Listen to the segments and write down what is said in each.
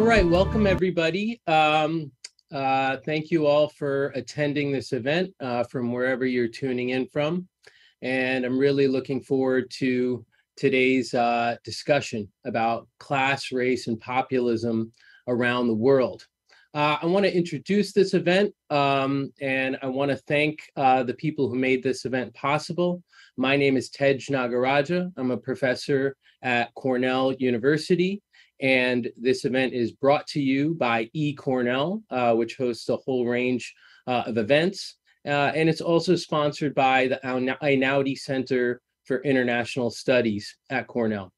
All right, welcome everybody. Um, uh, thank you all for attending this event uh, from wherever you're tuning in from. And I'm really looking forward to today's uh, discussion about class, race, and populism around the world. Uh, I want to introduce this event um, and I want to thank uh, the people who made this event possible. My name is Tej Nagaraja. I'm a professor at Cornell University and this event is brought to you by eCornell, uh, which hosts a whole range uh, of events. Uh, and it's also sponsored by the Einaudi Center for International Studies at Cornell.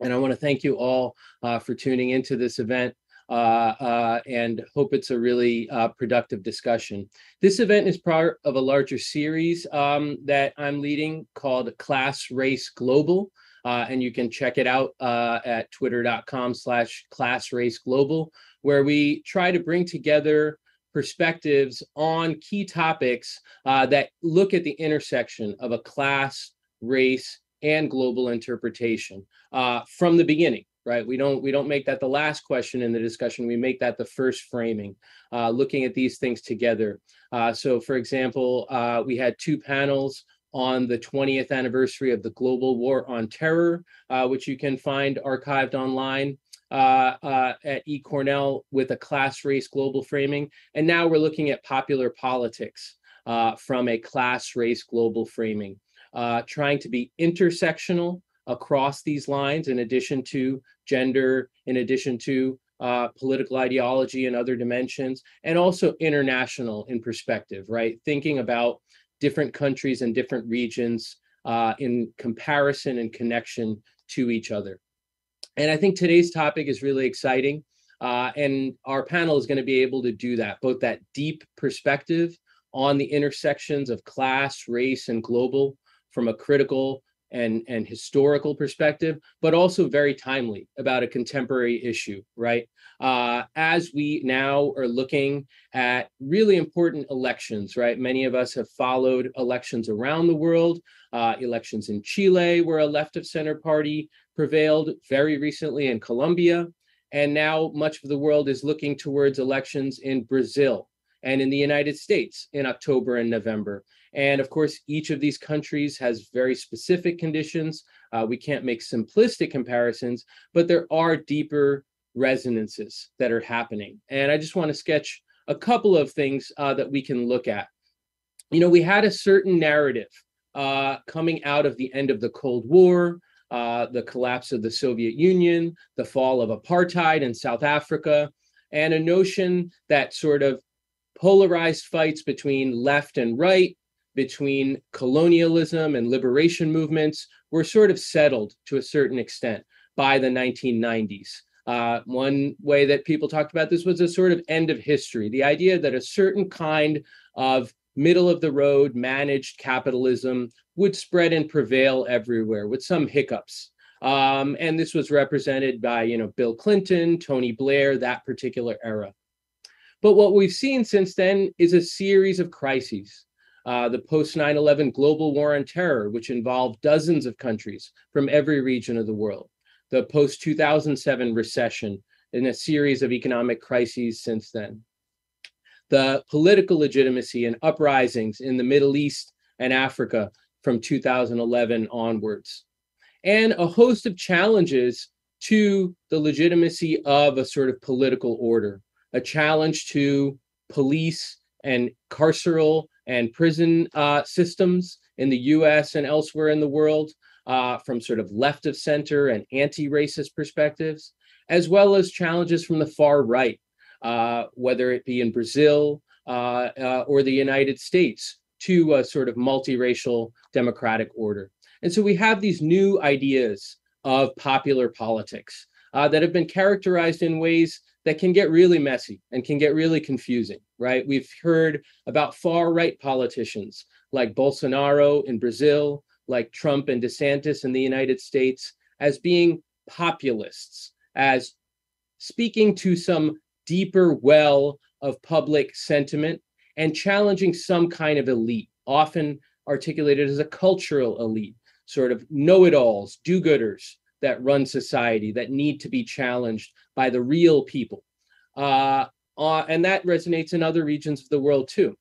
And I want to thank you all uh, for tuning into this event. Uh, uh, and hope it's a really productive discussion. This event is part of a larger series um, that I'm leading called Class Race Global, uh, and you can check it out uh, at twitter.com slash class race global, where we try to bring together perspectives on key topics uh, that look at the intersection of a class, race, and global interpretation uh, from the beginning right? We don't we don't make that the last question in the discussion. We make that the first framing uh, looking at these things together. Uh, so for example uh, we had two panels on the 20th anniversary of the global war on terror, uh, which you can find archived online uh, uh, at eCornell with a class race global framing. And now we're looking at popular politics uh, from a class race global framing, uh, trying to be intersectional across these lines in addition to gender, in addition to uh, political ideology and other dimensions, and also international in perspective, right? Thinking about different countries and different regions uh, in comparison and connection to each other. And I think today's topic is really exciting. Uh, and our panel is going to be able to do that, both that deep perspective on the intersections of class, race, and global from a critical and and historical perspective, but also very timely about a contemporary issue, right? Uh, as we now are looking at really important elections, right? Many of us have followed elections around the world, uh, elections in Chile, where a left of center party prevailed very recently in Colombia. And now much of the world is looking towards elections in Brazil and in the United States in October and November. And of course, each of these countries has very specific conditions. Uh, we can't make simplistic comparisons, but there are deeper resonances that are happening. And I just want to sketch a couple of things uh, that we can look at. You know, we had a certain narrative uh, coming out of the end of the Cold War, uh, the collapse of the Soviet Union, the fall of apartheid in South Africa, and a notion that sort of polarized fights between left and right between colonialism and liberation movements were sort of settled to a certain extent by the 1990s. Uh, one way that people talked about this was a sort of end of history, the idea that a certain kind of middle of the road managed capitalism would spread and prevail everywhere with some hiccups. Um, and this was represented by, you know, Bill Clinton, Tony Blair, that particular era. But what we've seen since then is a series of crises. Uh, the post 9 11 global war on terror, which involved dozens of countries from every region of the world, the post 2007 recession, and a series of economic crises since then, the political legitimacy and uprisings in the Middle East and Africa from 2011 onwards, and a host of challenges to the legitimacy of a sort of political order, a challenge to police and carceral and prison uh, systems in the US and elsewhere in the world uh, from sort of left of center and anti racist perspectives, as well as challenges from the far right, uh, whether it be in Brazil uh, uh, or the United States, to a sort of multiracial democratic order. And so we have these new ideas of popular politics uh, that have been characterized in ways that can get really messy and can get really confusing, right? We've heard about far right politicians like Bolsonaro in Brazil, like Trump and DeSantis in the United States, as being populists, as speaking to some deeper well of public sentiment and challenging some kind of elite, often articulated as a cultural elite, sort of know it alls, do gooders, that run society that need to be challenged by the real people. Uh, uh, and that resonates in other regions of the world too.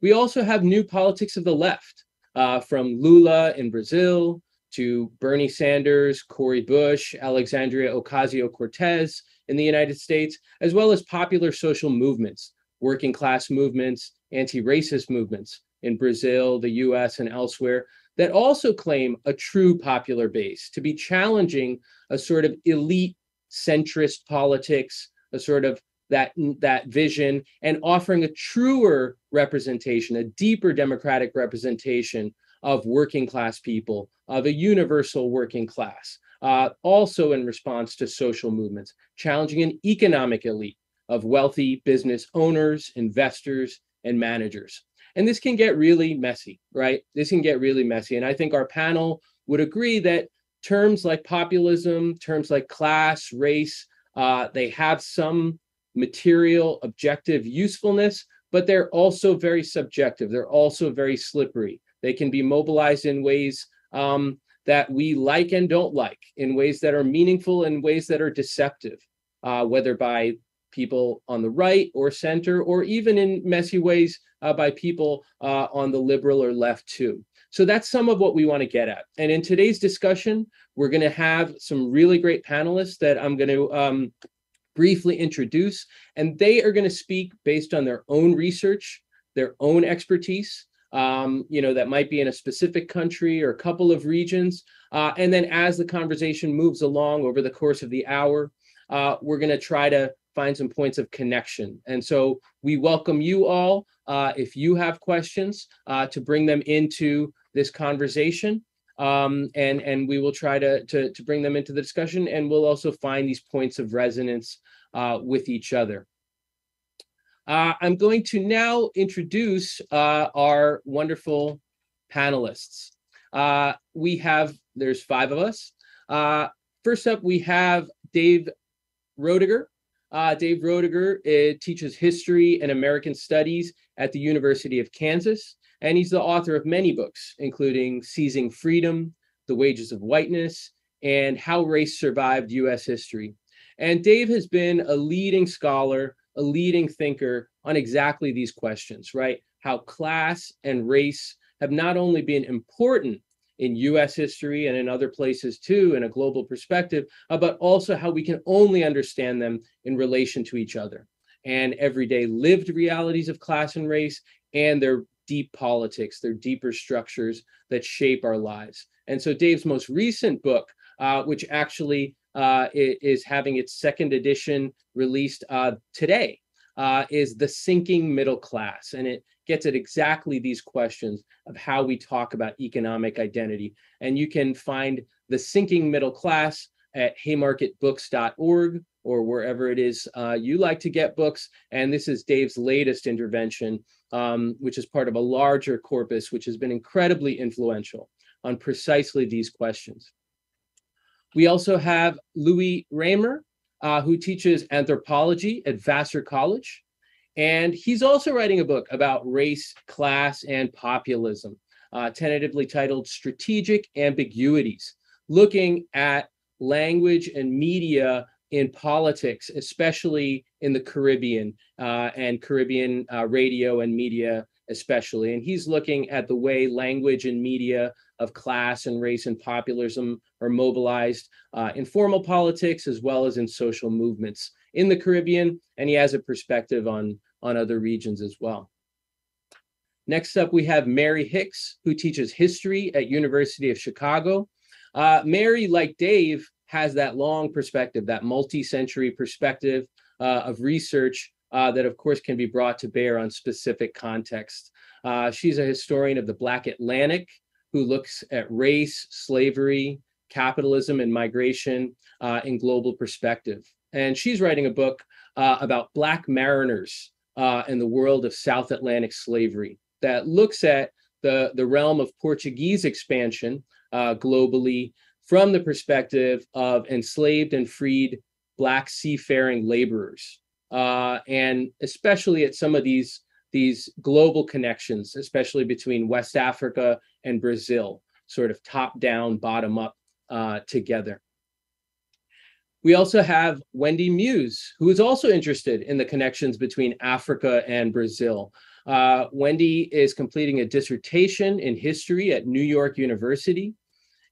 We also have new politics of the left, uh, from Lula in Brazil to Bernie Sanders, Cori Bush, Alexandria Ocasio Cortez in the United States, as well as popular social movements, working class movements, anti racist movements in Brazil, the US, and elsewhere that also claim a true popular base to be challenging a sort of elite centrist politics, a sort of that that vision and offering a truer representation a deeper democratic representation of working class people of a universal working class uh, also in response to social movements challenging an economic elite of wealthy business owners investors and managers and this can get really messy right this can get really messy and i think our panel would agree that terms like populism terms like class race uh, they have some material, objective usefulness, but they're also very subjective. They're also very slippery. They can be mobilized in ways um, that we like and don't like, in ways that are meaningful and ways that are deceptive, uh, whether by people on the right or center, or even in messy ways uh, by people uh, on the liberal or left too. So that's some of what we want to get at. And in today's discussion, we're going to have some really great panelists that I'm going to um, briefly introduce, and they are going to speak based on their own research, their own expertise. Um, you know, that might be in a specific country or a couple of regions. Uh, and then as the conversation moves along over the course of the hour, uh, we're going to try to find some points of connection. And so we welcome you all, uh, if you have questions, uh, to bring them into this conversation um, and and we will try to, to to bring them into the discussion, and we'll also find these points of resonance uh, with each other. Uh, I'm going to now introduce uh, our wonderful panelists. Uh, we have there's five of us. First up, we have Dave Roediger. Uh, Dave Roediger teaches history and American studies at the University of Kansas. And he's the author of many books, including Seizing Freedom, The Wages of Whiteness, and How Race Survived US History. And Dave has been a leading scholar, a leading thinker on exactly these questions, right? How class and race have not only been important in US history and in other places too, in a global perspective, but also how we can only understand them in relation to each other and everyday lived realities of class and race and their deep politics, they're deeper structures that shape our lives. And so Dave's most recent book, uh, which actually uh, is having its second edition released uh, today, uh, is The Sinking Middle Class. And it gets at exactly these questions of how we talk about economic identity. And you can find The Sinking Middle Class at haymarketbooks.org or wherever it is uh, you like to get books. And this is Dave's latest intervention, um, which is part of a larger corpus, which has been incredibly influential on precisely these questions. We also have Louis Raymer, uh, who teaches anthropology at Vassar College. And he's also writing a book about race, class, and populism, uh, tentatively titled Strategic Ambiguities, looking at language and media in politics, especially in the Caribbean uh, and Caribbean uh, radio and media, especially. And he's looking at the way language and media of class and race and populism are mobilized uh, in formal politics as well as in social movements in the Caribbean. And he has a perspective on, on other regions as well. Next up, we have Mary Hicks, who teaches history at University of Chicago. Uh, Mary, like Dave, has that long perspective, that multi-century perspective uh, of research uh, that, of course, can be brought to bear on specific contexts. Uh, she's a historian of the Black Atlantic who looks at race, slavery, capitalism, and migration uh, in global perspective. And she's writing a book uh, about Black mariners uh, in the world of South Atlantic slavery that looks at the, the realm of Portuguese expansion globally from the perspective of enslaved and freed Black seafaring laborers, uh, and especially at some of these these global connections, especially between West Africa and Brazil, sort of top down, bottom up uh, together. We also have Wendy Muse, who is also interested in the connections between Africa and Brazil. Uh, Wendy is completing a dissertation in history at New York University.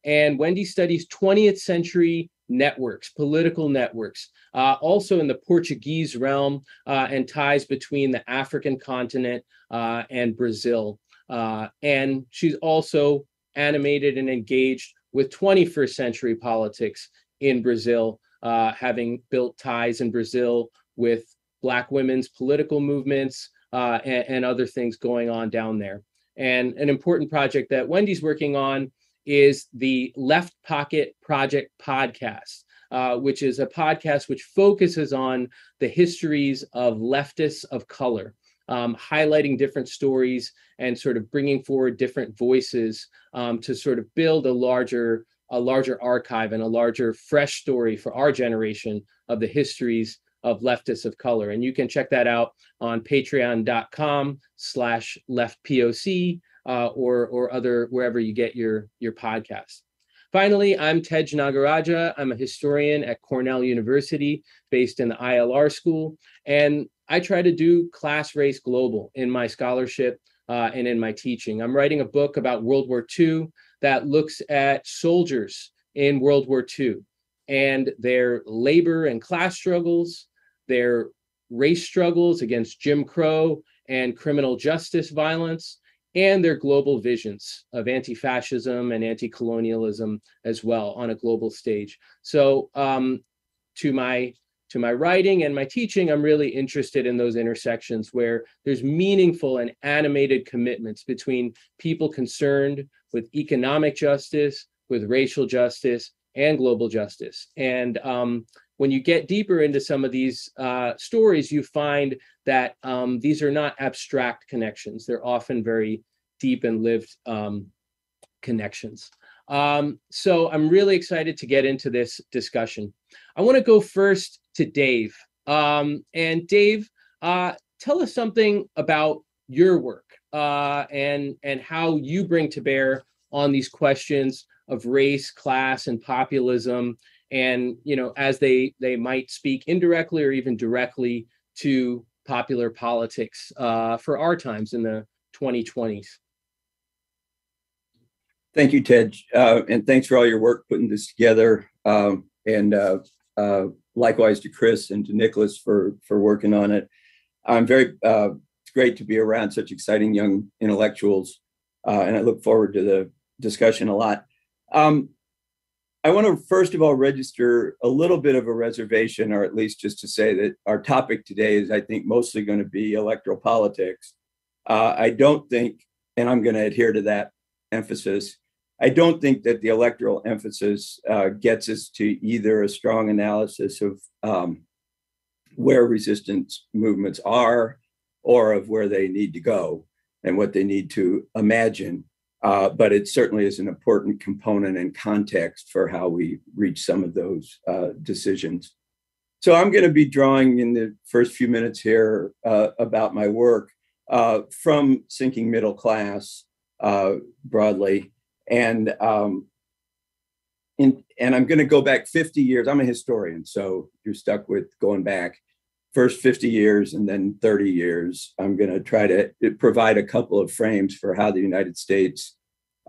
And Wendy studies 20th century networks, political networks, uh, also in the Portuguese realm uh, and ties between the African continent uh, and Brazil. Uh, and she's also animated and engaged with 21st century politics in Brazil, uh, having built ties in Brazil with Black women's political movements uh, and, and other things going on down there. And an important project that Wendy's working on is the Left Pocket Project podcast, uh, which is a podcast which focuses on the histories of leftists of color, um, highlighting different stories and sort of bringing forward different voices um, to sort of build a larger a larger archive and a larger fresh story for our generation of the histories of leftists of color. And you can check that out on patreon.com slash leftpoc uh, or or other wherever you get your your podcast finally i'm tej nagaraja. I'm a historian at cornell university based in the ilr school and i try to do class race global in my scholarship uh, and in my teaching. I'm writing a book about World War II that looks at soldiers in World War II and their labor and class struggles, their race struggles against Jim Crow and criminal justice violence, and their global visions of anti fascism and anti colonialism as well on a global stage. So, um, to my to my writing and my teaching, I'm really interested in those intersections where there's meaningful and animated commitments between people concerned with economic justice, with racial justice, and global justice. And um, when you get deeper into some of these uh, stories, you find that um, these are not abstract connections. They're often very deep and lived um, connections. Um, so I'm really excited to get into this discussion. I want to go first to Dave. Um, and Dave, uh, tell us something about your work uh, and and how you bring to bear on these questions of race, class, and populism, and you know as they they might speak indirectly or even directly to popular politics uh, for our times in the 2020s. Thank you, Tej, uh, and thanks for all your work putting this together. Um, and uh, uh, likewise to Chris and to Nicholas for for working on it. I'm very great to be around such exciting young intellectuals, uh, and I look forward to the discussion a lot. Um, I want to first of all register a little bit of a reservation, or at least just to say that our topic today is, I think, mostly going to be electoral politics. Uh, I don't think, and I'm going to adhere to that emphasis. I don't think that the electoral emphasis uh, gets us to either a strong analysis of um, where resistance movements are or of where they need to go and what they need to imagine. Uh, but it certainly is an important component and context for how we reach some of those uh, decisions. So I'm going to be drawing in the first few minutes here uh, about my work uh, from sinking middle class uh, broadly and um, in, and I'm going to go back 50 years. I'm a historian, so you're stuck with going back first 50 years and then 30 years. I'm going to try to provide a couple of frames for how the United States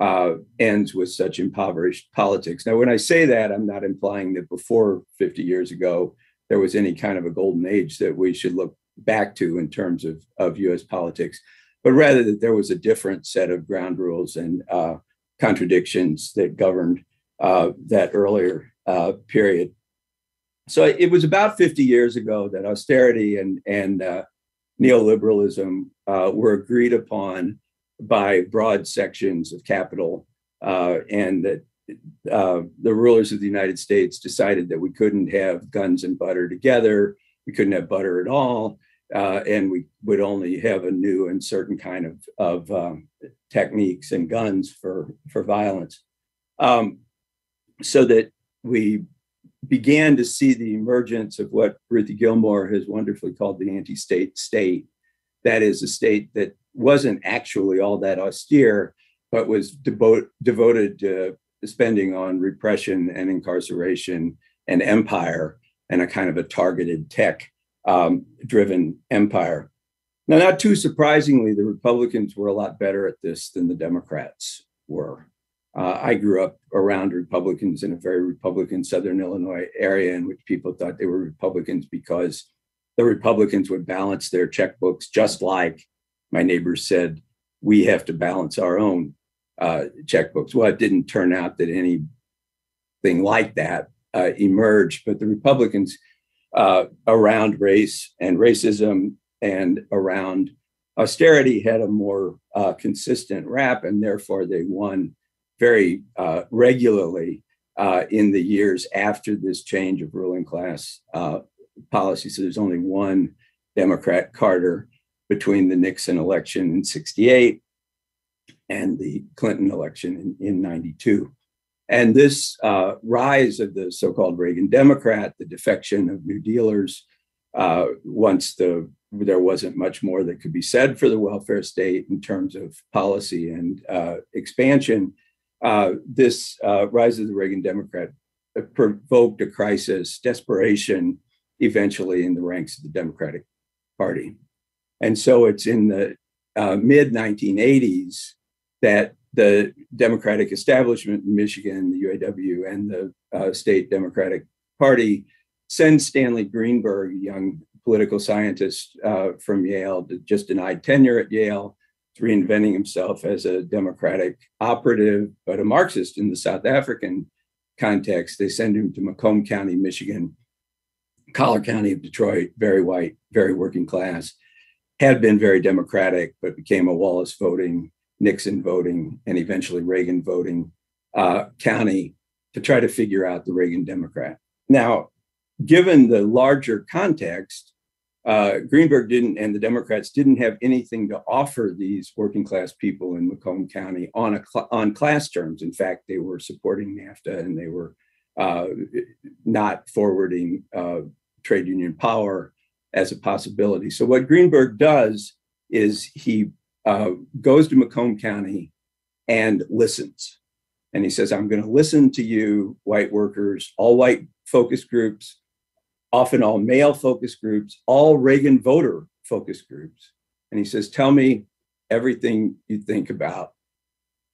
uh, ends with such impoverished politics. Now, when I say that, I'm not implying that before 50 years ago there was any kind of a golden age that we should look back to in terms of, of US politics, but rather that there was a different set of ground rules and uh, contradictions that governed uh, that earlier uh, period. So it was about 50 years ago that austerity and, and uh, neoliberalism uh, were agreed upon by broad sections of capital, uh, and that uh, the rulers of the United States decided that we couldn't have guns and butter together, we couldn't have butter at all, uh, and we would only have a new and certain kind of, of um, techniques and guns for, for violence. Um, so that we began to see the emergence of what Ruthie Gilmore has wonderfully called the anti state state. That is, a state that wasn't actually all that austere, but was devote, devoted to spending on repression and incarceration and empire and a kind of a targeted tech um, driven empire. Now, not too surprisingly, the Republicans were a lot better at this than the Democrats were. Uh, I grew up around Republicans in a very Republican Southern Illinois area in which people thought they were Republicans because the Republicans would balance their checkbooks just like my neighbors said, we have to balance our own uh, checkbooks. Well, it didn't turn out that anything like that uh, emerged, but the Republicans uh, around race and racism and around austerity had a more uh, consistent rap, and therefore they won very uh, regularly uh, in the years after this change of ruling class uh, policy. So there's only one Democrat, Carter, between the Nixon election in 68 and the Clinton election in, in 92. And this uh, rise of the so called Reagan Democrat, the defection of New Dealers, uh, once the there wasn't much more that could be said for the welfare state in terms of policy and uh, expansion, uh, this uh, rise of the Reagan Democrat provoked a crisis, desperation, eventually in the ranks of the Democratic Party. And so it's in the uh, mid 1980s that the Democratic establishment in Michigan, the UAW, and the uh, state Democratic Party send Stanley Greenberg, a young political scientist uh, from Yale, just denied tenure at Yale, reinventing himself as a democratic operative, but a Marxist in the South African context. They send him to Macomb County, Michigan, collar county of Detroit, very white, very working class, had been very democratic, but became a Wallace voting, Nixon voting, and eventually Reagan voting uh, county to try to figure out the Reagan Democrat. Now, given the larger context, uh, Greenberg didn't, and the Democrats didn't have anything to offer these working class people in Macomb County on a cl- on class terms. In fact, they were supporting NAFTA and they were uh, not forwarding uh, trade union power as a possibility. So what Greenberg does is he uh, goes to Macomb County and listens, and he says, "I'm going to listen to you, white workers, all white focus groups." Often all male focus groups, all Reagan voter focus groups. And he says, Tell me everything you think about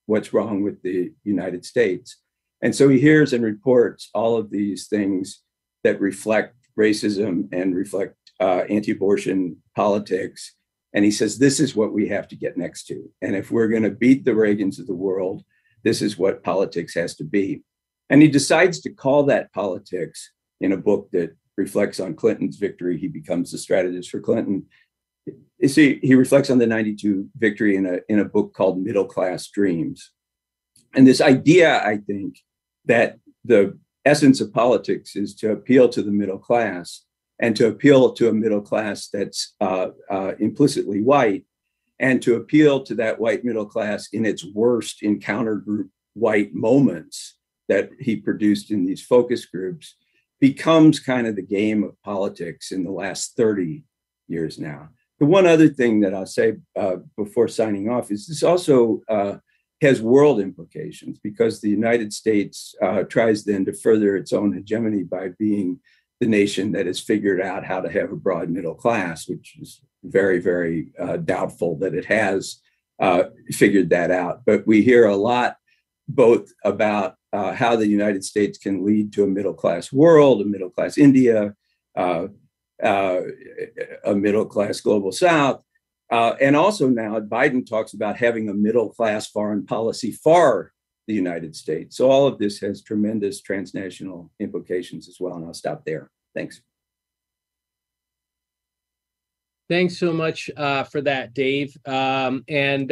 what's wrong with the United States. And so he hears and reports all of these things that reflect racism and reflect uh, anti abortion politics. And he says, This is what we have to get next to. And if we're going to beat the Reagans of the world, this is what politics has to be. And he decides to call that politics in a book that reflects on Clinton's victory. He becomes the strategist for Clinton. You see, he reflects on the 92 victory in a, in a book called Middle Class Dreams. And this idea, I think, that the essence of politics is to appeal to the middle class and to appeal to a middle class that's uh, uh, implicitly white and to appeal to that white middle class in its worst encounter group white moments that he produced in these focus groups becomes kind of the game of politics in the last 30 years now. The one other thing that I'll say uh, before signing off is this also uh, has world implications because the United States uh, tries then to further its own hegemony by being the nation that has figured out how to have a broad middle class, which is very, very uh, doubtful that it has uh, figured that out. But we hear a lot both about uh, how the United States can lead to a middle class world, a middle class India, uh, uh, a middle class global South. Uh, and also now Biden talks about having a middle class foreign policy for the United States. So all of this has tremendous transnational implications as well. And I'll stop there. Thanks. Thanks so much uh, for that, Dave. Um, and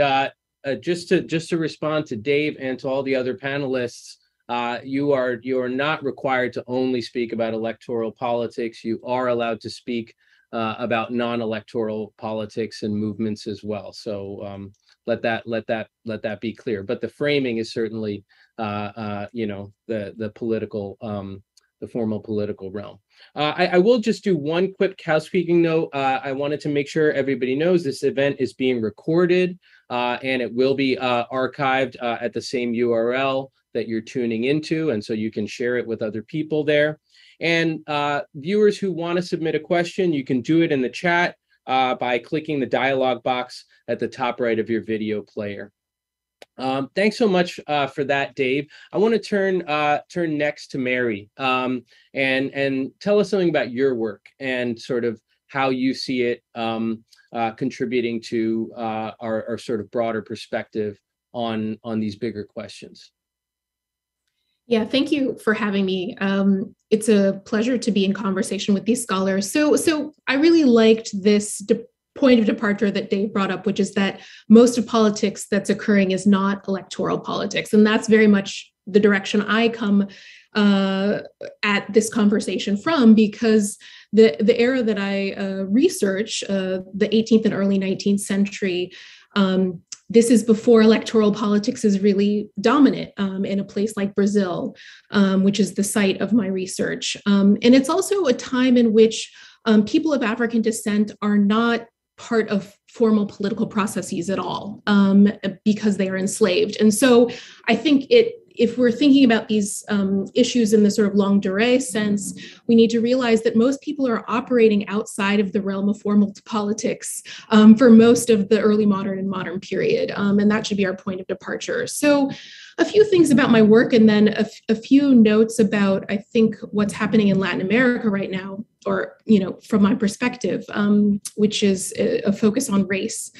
uh, just to just to respond to Dave and to all the other panelists, uh, you are you are not required to only speak about electoral politics. You are allowed to speak uh, about non-electoral politics and movements as well. So um, let that let that let that be clear. But the framing is certainly uh, uh you know the the political um, the formal political realm. Uh, I, I, will just do one quick housekeeping note. Uh, I wanted to make sure everybody knows this event is being recorded uh, and it will be uh, archived at the same URL that you're tuning into. And so you can share it with other people there. And uh, viewers who want to submit a question, you can do it in the chat uh, by clicking the dialog box at the top right of your video player. Um, thanks so much uh, for that, Dave. I want to turn uh, turn next to Mary um, and and tell us something about your work and sort of how you see it um, uh, contributing to uh, our, our sort of broader perspective on on these bigger questions. Yeah, thank you for having me. Um, it's a pleasure to be in conversation with these scholars. So, so I really liked this de- point of departure that Dave brought up, which is that most of politics that's occurring is not electoral politics, and that's very much the direction I come uh, at this conversation from because the the era that I uh, research, uh, the 18th and early 19th century. Um, this is before electoral politics is really dominant um, in a place like Brazil, um, which is the site of my research. Um, and it's also a time in which um, people of African descent are not part of formal political processes at all um, because they are enslaved. And so I think it if we're thinking about these um, issues in the sort of longue durée sense, we need to realize that most people are operating outside of the realm of formal politics um, for most of the early modern and modern period. Um, and that should be our point of departure. So a few things about my work and then a, few notes about, I think, what's happening in Latin America right now or you know from my perspective um, which is a, a, focus on race.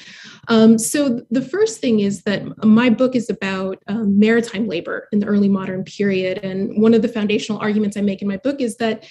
Um, so the first thing is that my book is about um, maritime labor in the early modern period. And one of the foundational arguments i make in my book is that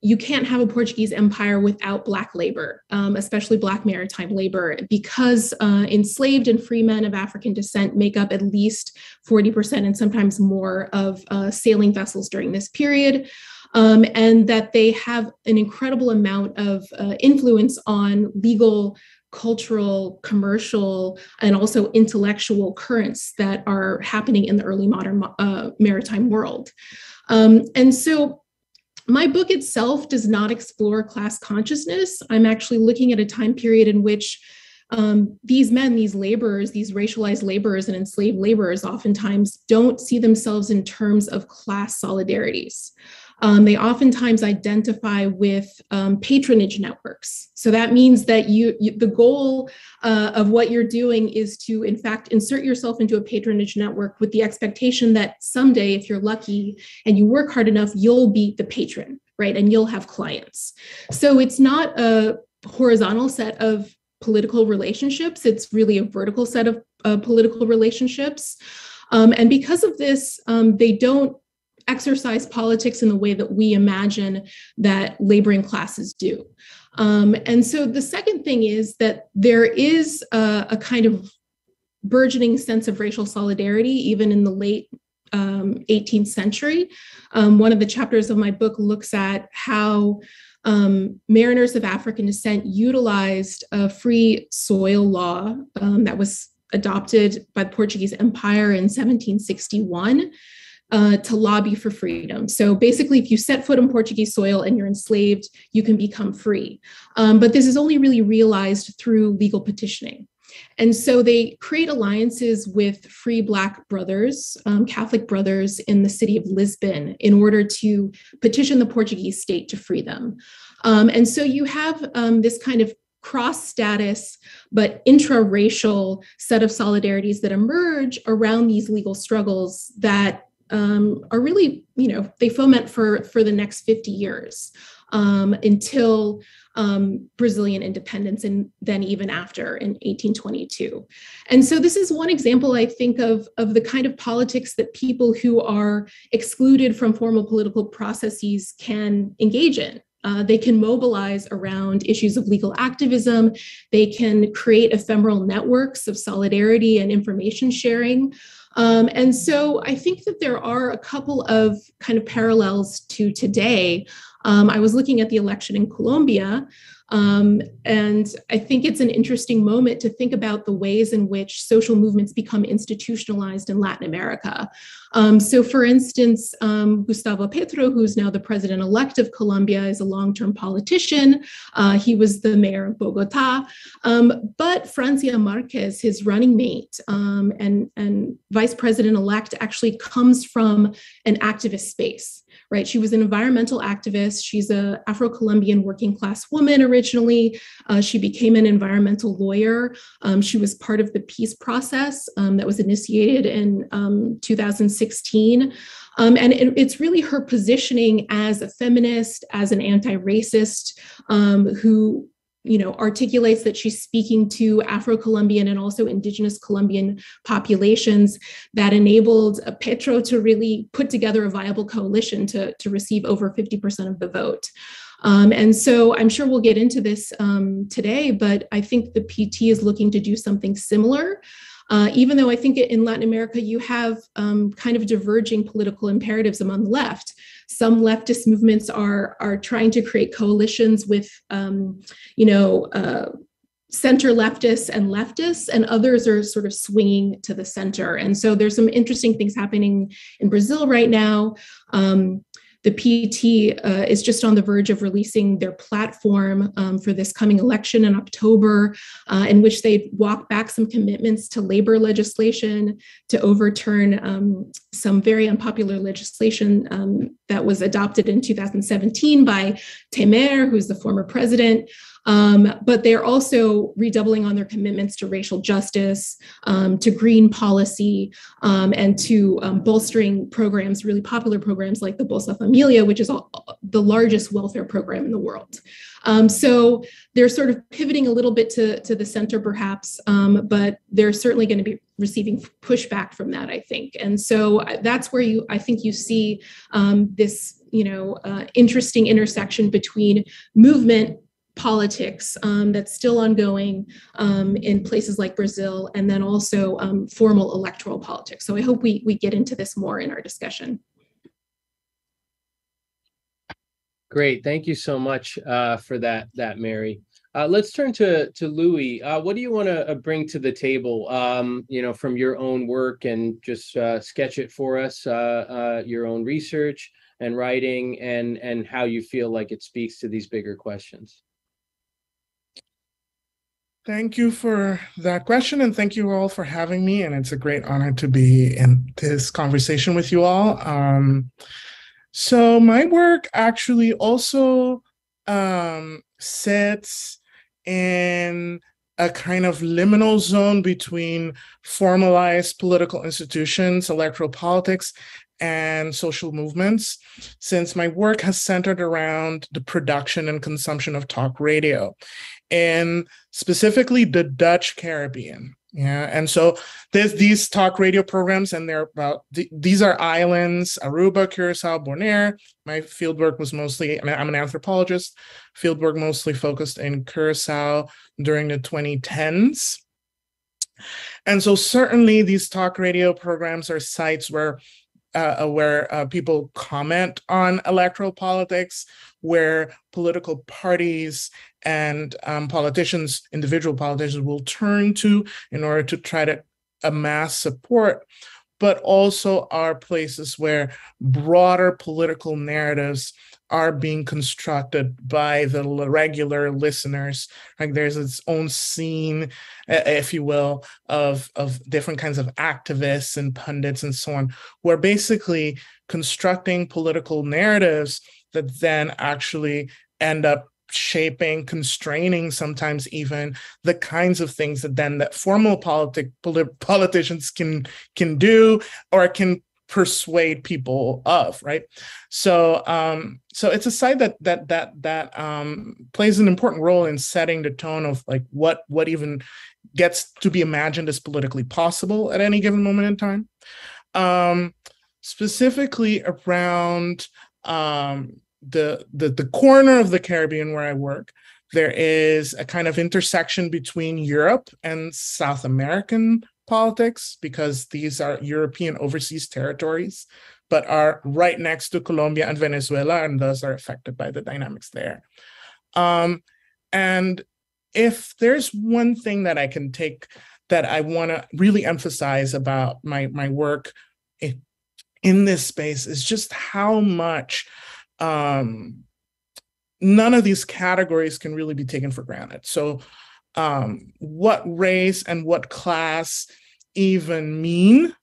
you can't have a Portuguese empire without Black labor, um, especially Black maritime labor, because uh, enslaved and free men of African descent make up at least 40% and sometimes more of uh, sailing vessels during this period um, and that they have an incredible amount of uh, influence on legal cultural, commercial, and also intellectual currents that are happening in the early modern uh, maritime world. Um, and so my book itself does not explore class consciousness. I'm actually looking at a time period in which um, these men, these laborers, these racialized laborers and enslaved laborers oftentimes don't see themselves in terms of class solidarities um, they oftentimes identify with um, patronage networks. So that means that you, you the goal uh, of what you're doing is to, in fact, insert yourself into a patronage network with the expectation that someday, if you're lucky and you work hard enough, you'll be the patron, right? And you'll have clients. So it's not a horizontal set of political relationships. It's really a vertical set of uh, political relationships. Um, and because of this, um, they don't exercise politics in the way that we imagine that laboring classes do. Um, and so the second thing is that there is a, a, kind of burgeoning sense of racial solidarity, even in the late um, 18th century. Um, one of the chapters of my book looks at how um, mariners of African descent utilized a free soil law um, that was adopted by the Portuguese Empire in 1761 uh, to lobby for freedom. So basically, if you set foot on Portuguese soil and you're enslaved, you can become free. Um, but this is only really realized through legal petitioning. And so they create alliances with free Black brothers, um, Catholic brothers in the city of Lisbon in order to petition the Portuguese state to free them. Um, and so you have um, this kind of cross status but intra-racial set of solidarities that emerge around these legal struggles that um, are really, you know, they foment for for the next 50 years um, until um, Brazilian independence, and then even after in 1822. And so this is one example, I think, of, of the kind of politics that people who are excluded from formal political processes can engage in. Uh, they can mobilize around issues of legal activism. They can create ephemeral networks of solidarity and information sharing. Um, and so I think that there are a couple of kind of parallels to today. Um, I was looking at the election in Colombia, um, and I think it's an interesting moment to think about the ways in which social movements become institutionalized in Latin America. Um, so, for instance, um, Gustavo Petro, who's now the president elect of Colombia, is a long term politician. Uh, he was the mayor of Bogota. Um, but Francia Marquez, his running mate um, and, and vice president elect, actually comes from an activist space right? She was an environmental activist. She's a Afro-Colombian working class woman originally. Uh, she became an environmental lawyer. Um, she was part of the peace process um, that was initiated in um, 2016. Um, and it, it's really her positioning as a feminist, as an anti-racist, um, who you know, articulates that she's speaking to Afro-Colombian and also indigenous Colombian populations that enabled Petro to really put together a viable coalition to, to receive over 50% of the vote. Um, and so I'm sure we'll get into this um, today, but I think the PT is looking to do something similar. Uh, even though I think in Latin America, you have um, kind of diverging political imperatives among the left. Some leftist movements are, are trying to create coalitions with, um, you know, uh, center leftists and leftists, and others are sort of swinging to the center. And so there's some interesting things happening in Brazil right now. Um, the PT uh, is just on the verge of releasing their platform um, for this coming election in October, uh, in which they walk back some commitments to labor legislation to overturn um, some very unpopular legislation um, that was adopted in 2017 by Temer, who's the former president. Um, but they're also redoubling on their commitments to racial justice, um, to green policy, um, and to um, bolstering programs, really popular programs like the Bolsa Familia, which is all, the largest welfare program in the world. Um, so they're sort of pivoting a little bit to, to the center, perhaps, um, but they're certainly going to be receiving pushback from that, I think. And so uh, that's where you, I think, you see this, you know, uh, interesting intersection between movement politics um, that's still ongoing um, in places like Brazil, and then also um, formal electoral politics. So I hope we, we get into this more in our discussion. Great, thank you so much uh, for that, that Mary. Uh, let's turn to to Louis. Uh, what do you want to uh, bring to the table? Um, you know, from your own work, and just uh, sketch it for us. Uh, your own research and writing, and and how you feel like it speaks to these bigger questions. Thank you for that question, and thank you all for having me. And it's a great honor to be in this conversation with you all. Um, so, my work actually also um, sits in a kind of liminal zone between formalized political institutions, electoral politics, and social movements, since my work has centered around the production and consumption of talk radio in specifically the Dutch Caribbean. Yeah, and so there's these talk radio programs, and they're about th- these are islands: Aruba, Curacao, Bonaire. My fieldwork was mostly I'm an anthropologist. Fieldwork mostly focused in Curacao during the 2010s. And so certainly these talk radio programs are sites where uh, where uh, people comment on electoral politics, where political parties and um, politicians, individual politicians, will turn to in order to try to amass support, but also are places where broader political narratives are being constructed by the regular listeners. Like there's its own scene if you will of of different kinds of activists and pundits and so on who are basically constructing political narratives that then actually end up shaping constraining sometimes even the kinds of things that then that formal politic politicians can can do or can persuade people of right? So um so it's a site that that that that um plays an important role in setting the tone of like what what even gets to be imagined as politically possible at any given moment in time. Um specifically around um, the, the the corner of the Caribbean where I work, there is a kind of intersection between Europe and South American politics because these are European overseas territories, but are right next to Colombia and Venezuela, and thus are affected by the dynamics there. Um, and if there's one thing that I can take that I want to really emphasize about my my work in this space is just how much um, none of these categories can really be taken for granted. So, um, what race and what class even mean,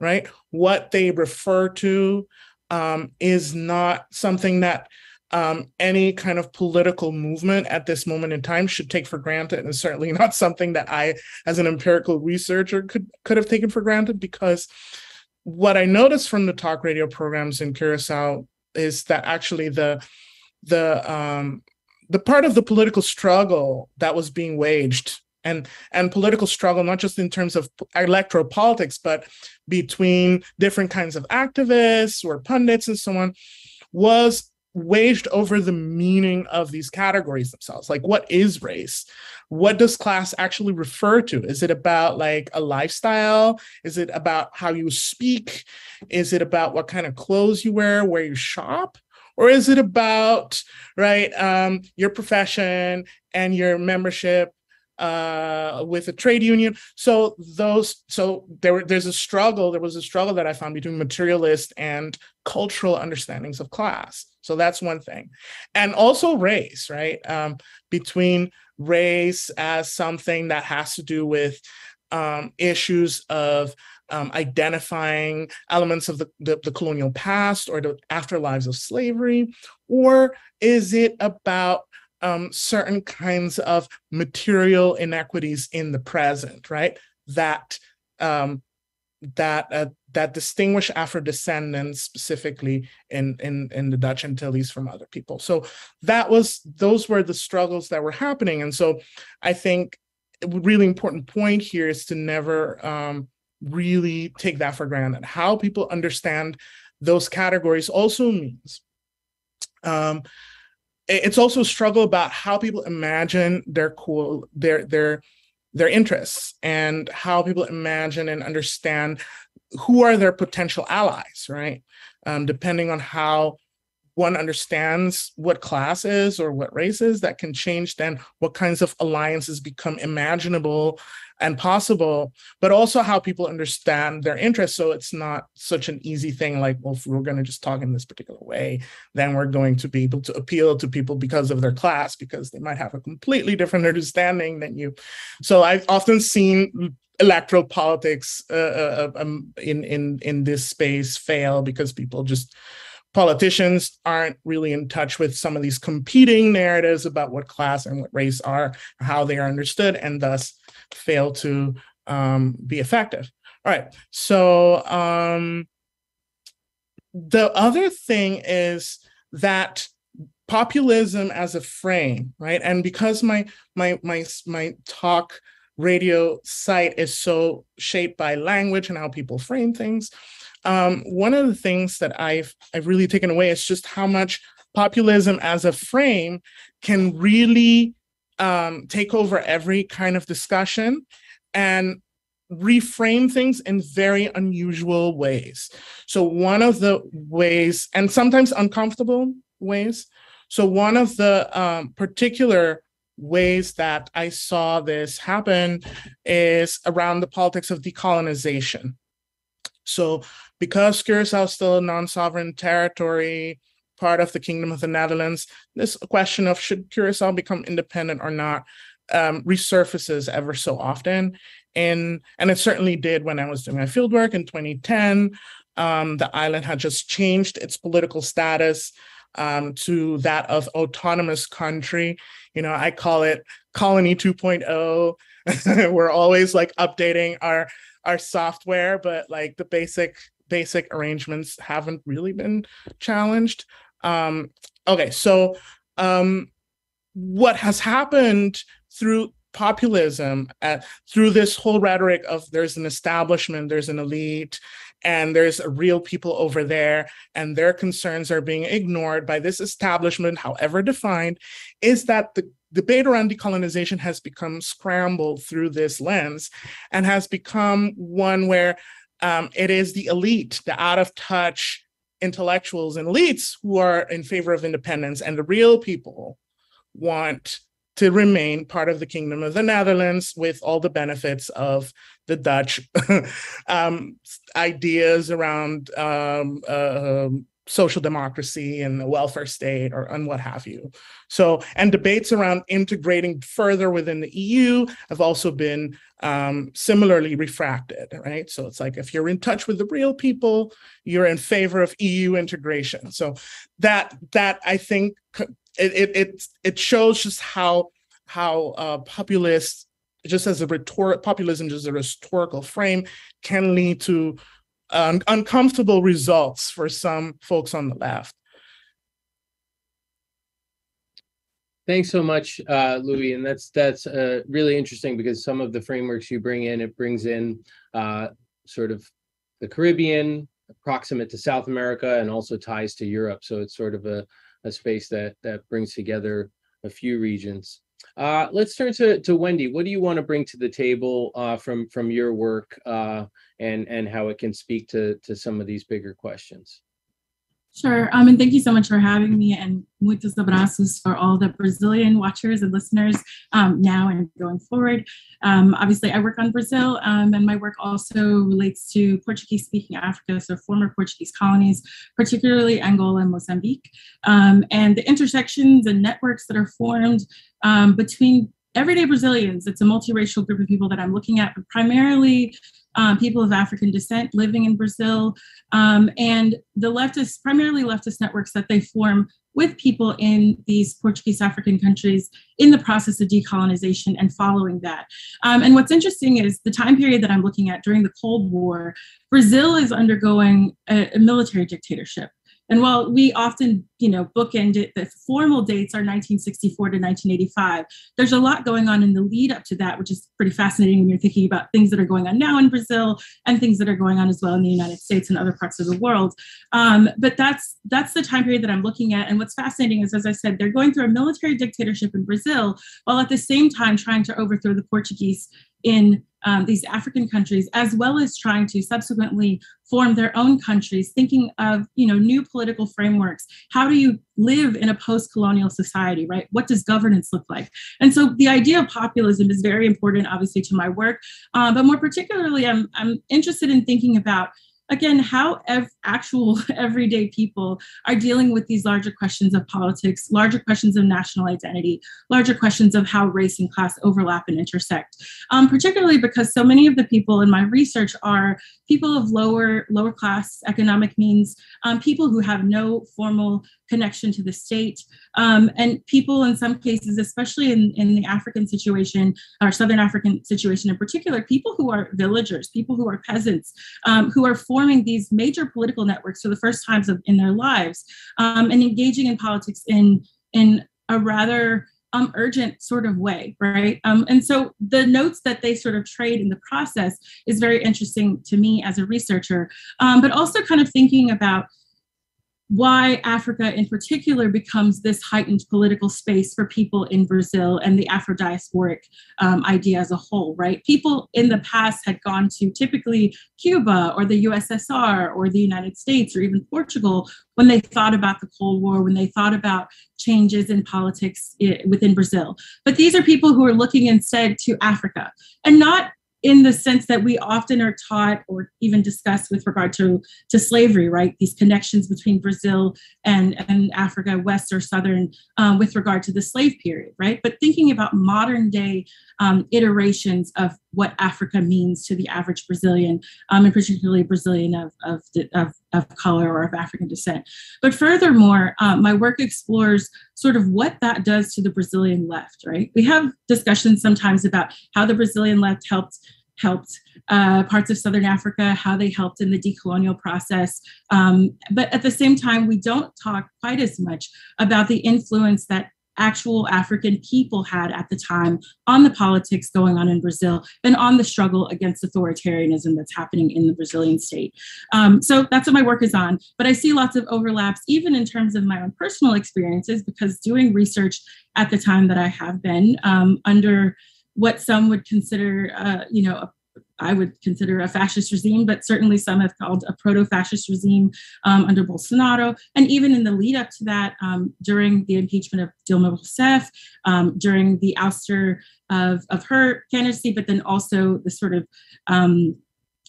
right? What they refer to, um, is not something that um, any kind of political movement at this moment in time should take for granted, and certainly not something that I, as an empirical researcher, could could have taken for granted. Because what I noticed from the talk radio programs in Curacao is that actually the the um, the part of the political struggle that was being waged and and political struggle not just in terms of electoral politics but between different kinds of activists or pundits and so on was waged over the meaning of these categories themselves. Like what is race? What does class actually refer to? Is it about like a lifestyle? Is it about how you speak? Is it about what kind of clothes you wear where you shop? Or is it about right um, your profession and your membership uh, with a trade union? So those so there there's a struggle there was a struggle that i found between materialist and cultural understandings of class so that's one thing and also race right um, between race as something that has to do with um, issues of um, identifying elements of the, the, the, colonial past or the afterlives of slavery? Or is it about um, certain kinds of material inequities in the present, right? That um, that uh, that distinguish Afro descendants specifically in, in in the Dutch Antilles from other people. So that was those were the struggles that were happening, and so I think a really important point here is to never um, really take that for granted. How people understand those categories also means um, it's also a struggle about how people imagine their cool their their their interests and how people imagine and understand who are their potential allies right? Um, depending on how one understands what class is or what race is that can change then what kinds of alliances become imaginable and possible, but also how people understand their interests. So it's not such an easy thing like, well, if we're going to just talk in this particular way, then we're going to be able to appeal to people because of their class, because they might have a completely different understanding than you. So I've often seen electoral politics uh, uh, um, in in in this space fail because people just politicians aren't really in touch with some of these competing narratives about what class and what race are, how they are understood, and thus fail to um, be effective. All right. So um, the other thing is that populism as a frame, right? And because my my my my talk radio site is so shaped by language and how people frame things, um, one of the things that I've I've really taken away is just how much populism as a frame can really um, take over every kind of discussion and reframe things in very unusual ways. So, one of the ways, and sometimes uncomfortable ways. So, one of the um, particular ways that I saw this happen is around the politics of decolonization. So, because Curacao is still a non sovereign territory, part of the Kingdom of the Netherlands, this question of should Curacao become independent or not um, resurfaces ever so often. And, and it certainly did when I was doing my fieldwork in 2010. Um, the island had just changed its political status um, to that of autonomous country. You know, I call it colony 2.0. We're always like updating our our software, but like the basic basic arrangements haven't really been challenged. Um, okay, so um, what has happened through populism, uh, through this whole rhetoric of there's an establishment, there's an elite, and there's real people over there, and their concerns are being ignored by this establishment, however defined, is that the debate around decolonization has become scrambled through this lens and has become one where um, it is the elite, the out of touch intellectuals and elites who are in favor of independence, and the real people want to remain part of the Kingdom of the Netherlands with all the benefits of the Dutch um, ideas around um, uh, social democracy and the welfare state or and what have you. So, and debates around integrating further within the EU have also been um, similarly refracted, right? So it's like if you're in touch with the real people, you're in favor of EU integration. So that that I think it it it, it shows just how how uh, populist just as a rhetoric populism just a rhetorical frame can lead to um, uncomfortable results for some folks on the left. Thanks so much, uh, Louis. And that's that's uh, really interesting because some of the frameworks you bring in, it brings in uh, sort of the Caribbean, proximate to South America, and also ties to Europe. So it's sort of a, a space that that brings together a few regions. Uh, let's turn to, to Wendy. What do you want to bring to the table uh, from from your work uh, and and how it can speak to to some of these bigger questions? Sure. Um, and thank you so much for having me and muitos abraços for all the Brazilian watchers and listeners um, now and going forward. Um, obviously, I work on Brazil um, and my work also relates to Portuguese speaking Africa, so former Portuguese colonies, particularly Angola and Mozambique, um, and the intersections and networks that are formed um, between everyday Brazilians. It's a multiracial group of people that I'm looking at, but primarily um, people of African descent living in Brazil, um, and the leftist, primarily leftist networks that they form with people in these Portuguese African countries in the process of decolonization and following that. Um, and what's interesting is the time period that I'm looking at during the Cold War, Brazil is undergoing a, a military dictatorship. And while we often, you know, bookend it, the formal dates are 1964 to 1985, there's a lot going on in the lead up to that, which is pretty fascinating when you're thinking about things that are going on now in Brazil and things that are going on as well in the United States and other parts of the world. Um, but that's that's the time period that I'm looking at. And what's fascinating is, as I said, they're going through a military dictatorship in Brazil, while at the same time trying to overthrow the Portuguese in um, these African countries, as well as trying to subsequently form their own countries, thinking of you know new political frameworks. How do you live in a post-colonial society, right? What does governance look like? And so the idea of populism is very important, obviously, to my work, uh, but more particularly, I'm I'm interested in thinking about again how ev- actual everyday people are dealing with these larger questions of politics larger questions of national identity larger questions of how race and class overlap and intersect. Um, particularly because so many of the people in my research are people of lower lower class economic means um, people who have no formal connection to the state um, and people in some cases especially in, in the african situation or southern african situation in particular people who are villagers people who are peasants um, who are forming these major political networks for the first times of, in their lives um, and engaging in politics in in a rather um, urgent sort of way, right? Um, and so the notes that they sort of trade in the process is very interesting to me as a researcher, um, but also kind of thinking about why Africa in particular becomes this heightened political space for people in Brazil and the Afro diasporic um, idea as a whole, right? People in the past had gone to typically Cuba or the USSR or the United States or even Portugal when they thought about the Cold War, when they thought about changes in politics eh, within Brazil. But these are people who are looking instead to Africa and not in the sense that we often are taught or even discussed with regard to, to slavery, right? These connections between Brazil and, and Africa, West or Southern, um, with regard to the slave period, right? But thinking about modern day um, iterations of what Africa means to the average Brazilian, um, and particularly Brazilian of, of, of, of, color or of African descent. But furthermore, um, my work explores sort of what that does to the Brazilian left, right? We have discussions sometimes about how the Brazilian left helped helped uh, parts of Southern Africa, how they helped in the decolonial process. Um, but at the same time, we don't talk quite as much about the influence that actual African people had at the time on the politics going on in Brazil and on the struggle against authoritarianism that's happening in the Brazilian state. Um, so that's what my work is on. But I see lots of overlaps, even in terms of my own personal experiences, because doing research at the time that I have been um, under what some would consider, uh, you know, a I would consider a fascist regime, but certainly some have called a proto fascist regime um, under Bolsonaro. And even in the lead up to that, um, during the impeachment of Dilma Rousseff, um, during the ouster of, of her candidacy, but then also the sort of um,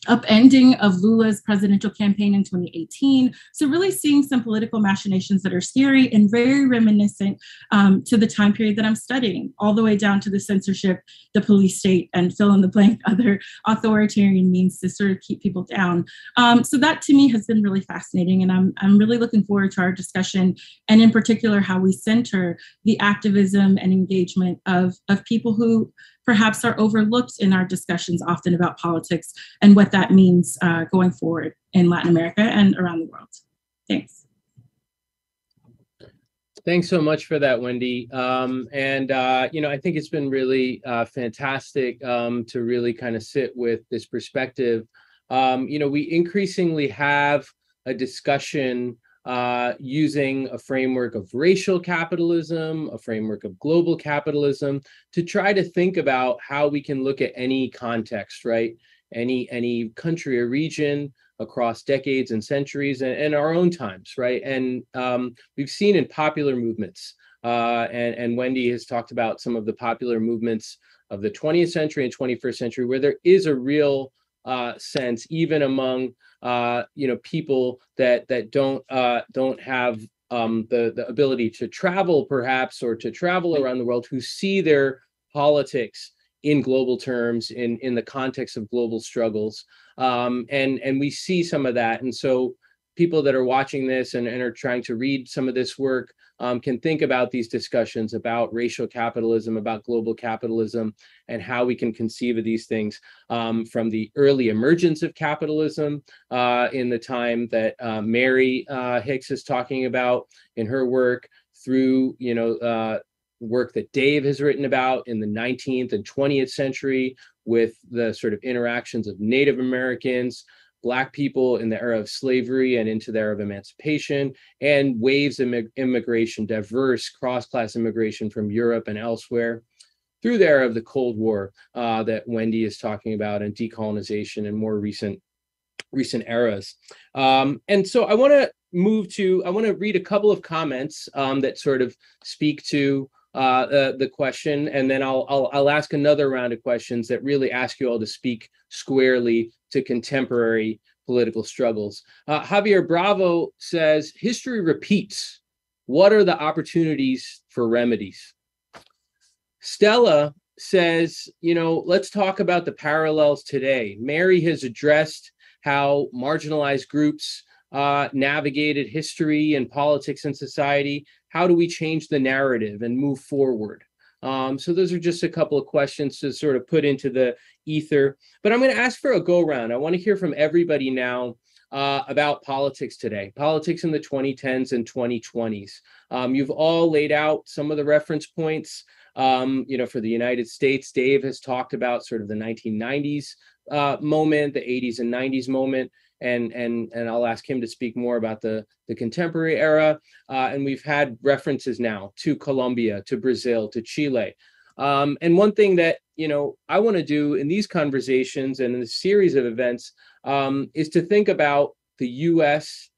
upending of Lula's presidential campaign in 2018. So really seeing some political machinations that are scary and very reminiscent um, to the time period that I'm studying, all the way down to the censorship, the police state, and fill in the blank other authoritarian means to sort of keep people down. Um, so that to me has been really fascinating, and I'm I'm really looking forward to our discussion, and in particular how we center the activism and engagement of of people who perhaps are overlooked in our discussions often about politics and what that means uh, going forward in Latin America and around the world. Thanks. Thanks so much for that, Wendy. Um, and, uh, you know, I think it's been really uh, fantastic um, to really kind of sit with this perspective. Um, you know, we increasingly have a discussion uh, using a framework of racial capitalism, a framework of global capitalism, to try to think about how we can look at any context, right? Any any country or region across decades and centuries and, and our own times, right? And um, we've seen in popular movements, uh, and, and Wendy has talked about some of the popular movements of the 20th century and 21st century, where there is a real uh, sense, even among uh, you know people that that don't uh, don't have um, the the ability to travel perhaps or to travel around the world who see their politics in global terms in in the context of global struggles. Um, and and we see some of that. And so people that are watching this and, and are trying to read some of this work um, can think about these discussions about racial capitalism, about global capitalism, and how we can conceive of these things um, from the early emergence of capitalism uh, in the time that uh, Mary uh, Hicks is talking about in her work through, you know, uh, work that Dave has written about in the 19th and 20th century with the sort of interactions of Native Americans, Black people in the era of slavery and into the era of emancipation, and waves of immigration, diverse cross class immigration from Europe and elsewhere through the era of the Cold War uh, that Wendy is talking about, and decolonization and more recent recent eras. Um, and so I want to move to I want to read a couple of comments um, that sort of speak to uh, the, question, and then I'll, I'll I'll ask another round of questions that really ask you all to speak squarely to contemporary political struggles. Uh, Javier Bravo says history repeats. What are the opportunities for remedies? Stella says, you know, let's talk about the parallels today. Mary has addressed how marginalized groups uh, navigated history and politics and society how do we change the narrative and move forward? Um, so those are just a couple of questions to sort of put into the ether. But I'm going to ask for a go round. I want to hear from everybody now uh, about politics today, politics in the 2010s and 2020s. Um, you've all laid out some of the reference points. Um, you know, for the United States, Dave has talked about sort of the 1990s uh, moment, the 80s and 90s moment and and and I'll ask him to speak more about the the contemporary era. Uh, and we've had references now to Colombia, to Brazil, to Chile. Um, and one thing that you know I want to do in these conversations and in the series of events um, is to think about the U.S.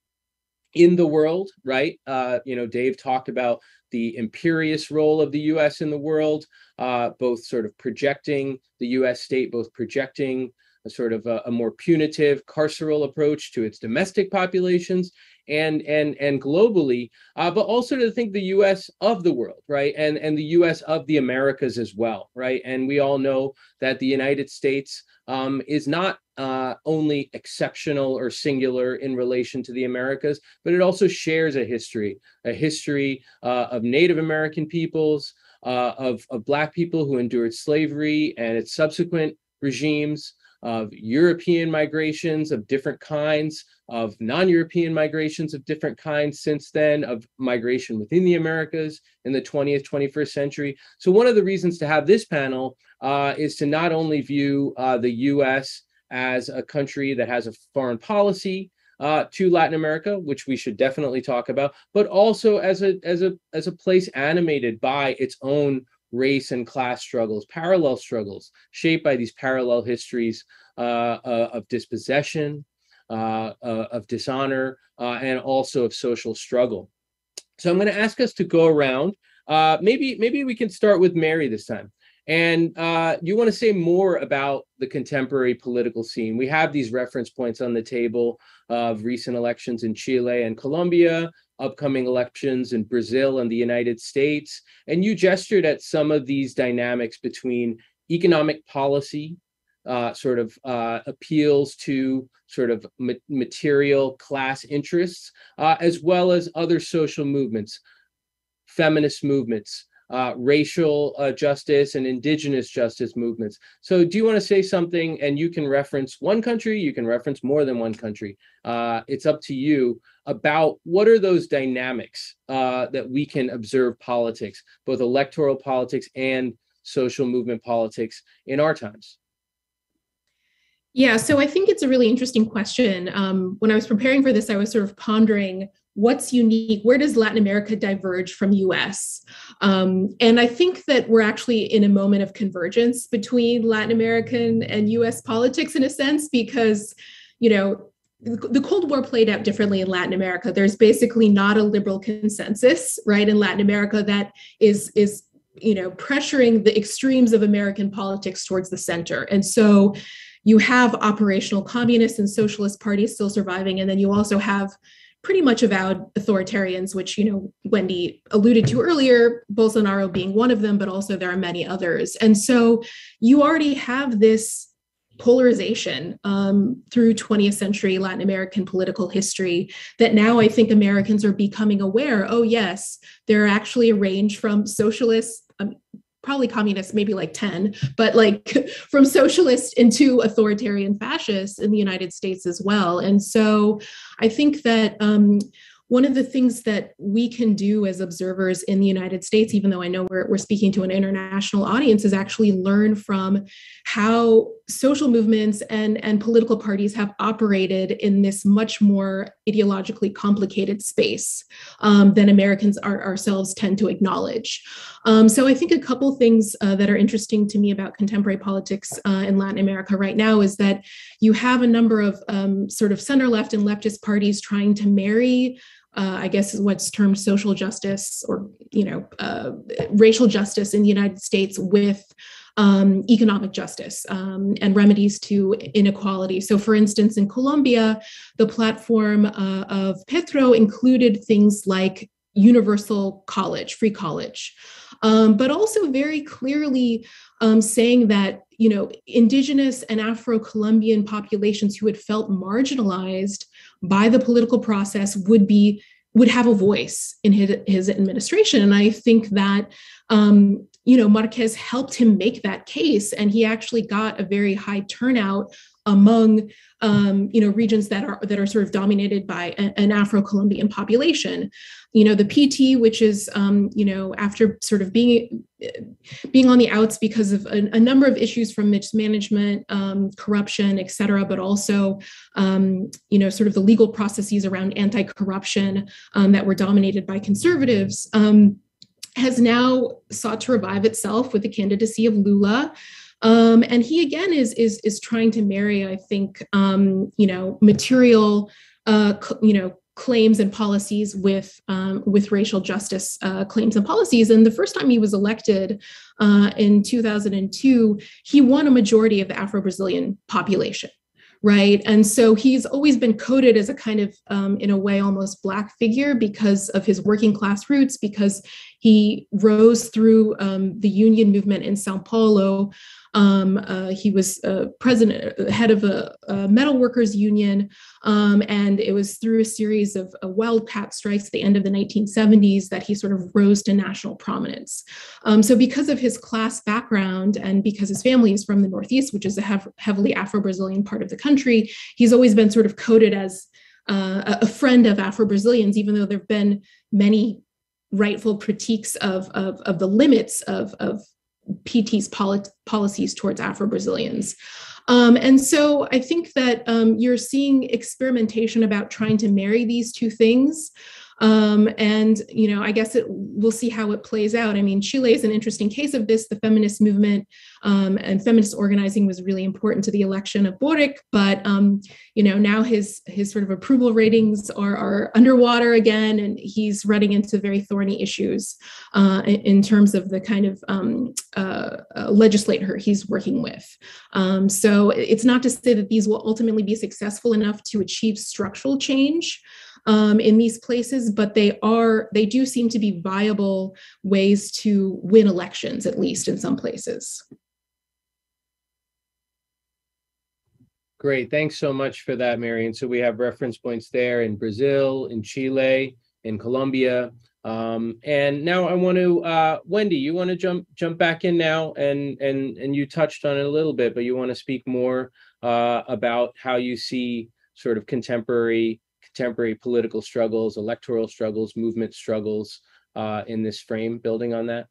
in the world, right? Uh, you know, Dave talked about the imperious role of the U.S. in the world, uh, both sort of projecting the U.S. state, both projecting a sort of a, a, more punitive carceral approach to its domestic populations and and and globally, uh, but also to think the U.S. of the world, right, and and the U.S. of the Americas as well, right. And we all know that the United States um, is not uh, only exceptional or singular in relation to the Americas, but it also shares a history, a history uh, of Native American peoples, uh, of, of Black people who endured slavery and its subsequent regimes, of European migrations of different kinds, of non European migrations of different kinds since then, of migration within the Americas in the 20th, 21st century. So, one of the reasons to have this panel uh, is to not only view uh, the US as a country that has a foreign policy. Uh, to Latin America, which we should definitely talk about, but also as a as a as a place animated by its own race and class struggles, parallel struggles shaped by these parallel histories uh, uh, of dispossession, uh, uh of dishonor, uh, and also of social struggle. So I'm going to ask us to go around. Uh, maybe maybe we can start with Mary this time, And uh, you want to say more about the contemporary political scene. We have these reference points on the table of recent elections in Chile and Colombia, upcoming elections in Brazil and the United States. And you gestured at some of these dynamics between economic policy, uh, sort of uh, appeals to sort of ma- material class interests, uh, as well as other social movements, feminist movements, uh, racial uh, justice and indigenous justice movements. So, do you want to say something? And you can reference one country, you can reference more than one country. Uh, it's up to you about what are those dynamics uh, that we can observe politics, both electoral politics and social movement politics in our times. Yeah, so I think it's a really interesting question. Um, when I was preparing for this, I was sort of pondering what's unique where does latin america diverge from us um, and i think that we're actually in a moment of convergence between latin american and us politics in a sense because you know the cold war played out differently in latin america. There's basically not a liberal consensus right in latin america that is is you know pressuring the extremes of american politics towards the center. And so you have operational communist and socialist parties still surviving and then you also have pretty much avowed authoritarians, which, you know, Wendy alluded to earlier, Bolsonaro being one of them, but also there are many others. And so you already have this polarization um, through 20th century Latin American political history that now I think Americans are becoming aware oh, yes, there are actually a range from socialists. Probably communists, maybe like 10, but like from socialist into authoritarian fascists in the United States as well. And so I think that um, one of the things that we can do as observers in the United States, even though I know we're, we're speaking to an international audience, is actually learn from how social movements and, and political parties have operated in this much more ideologically complicated space um, than Americans are, ourselves tend to acknowledge. Um, so I think a couple things uh, that are interesting to me about contemporary politics uh, in Latin America right now is that you have a number of um, sort of center left and leftist parties trying to marry uh, I guess what's termed social justice or you know uh, racial justice in the United States with um, economic justice um, and remedies to inequality. So, for instance, in Colombia, the platform uh, of Petro included things like universal college, free college, um, but also very clearly um, saying that you know indigenous and Afro-Colombian populations who had felt marginalized by the political process would be would have a voice in his, his administration and i think that um, you know marquez helped him make that case and he actually got a very high turnout among um, you know regions that are that are sort of dominated by a, an Afro-Colombian population. You know the PT, which is um, you know after sort of being being on the outs because of a, a number of issues from mismanagement, um, corruption, et cetera, but also um, you know sort of the legal processes around anti-corruption um, that were dominated by conservatives. Um, has now sought to revive itself with the candidacy of Lula. Um, and he again is is is trying to marry, I think, um, you know, material, uh, you know, claims and policies with um, with racial justice uh, claims and policies. And the first time he was elected uh, in 2002, he won a majority of the Afro-Brazilian population right? And so he's always been coded as a kind of, um, in a way, almost black figure because of his working class roots, because he rose through um, the union movement in Sao Paulo. Um, uh, he was uh, president, uh, head of a, a metal workers union, um, and it was through a series of uh, wildcat strikes at the end of the 1970s that he sort of rose to national prominence. Um, so, because of his class background and because his family is from the Northeast, which is a hev- heavily Afro-Brazilian part of the country, he's always been sort of coded as uh, a friend of Afro-Brazilians, even though there have been many rightful critiques of, of, of the limits of, of PT's polit- policies towards Afro Brazilians. Um, and so I think that um, you're seeing experimentation about trying to marry these two things. Um, and, you know, I guess it, we'll see how it plays out. I mean, Chile is an interesting case of this. The feminist movement um, and feminist organizing was really important to the election of Boric, but, um, you know, now his, his sort of approval ratings are, are underwater again, and he's running into very thorny issues uh, in, terms of the kind of um, uh, uh, legislator he's working with. Um, so it's not to say that these will ultimately be successful enough to achieve structural change um, in these places, but they are they do seem to be viable ways to win elections, at least in some places. Great, thanks so much for that, Marion. So we have reference points there in Brazil, in Chile, in Colombia. Um, and now I want to, uh, Wendy, you want to jump jump back in now, and and and you touched on it a little bit, but you want to speak more uh, about how you see sort of contemporary contemporary political struggles, electoral struggles, movement struggles uh, in this frame, building on that?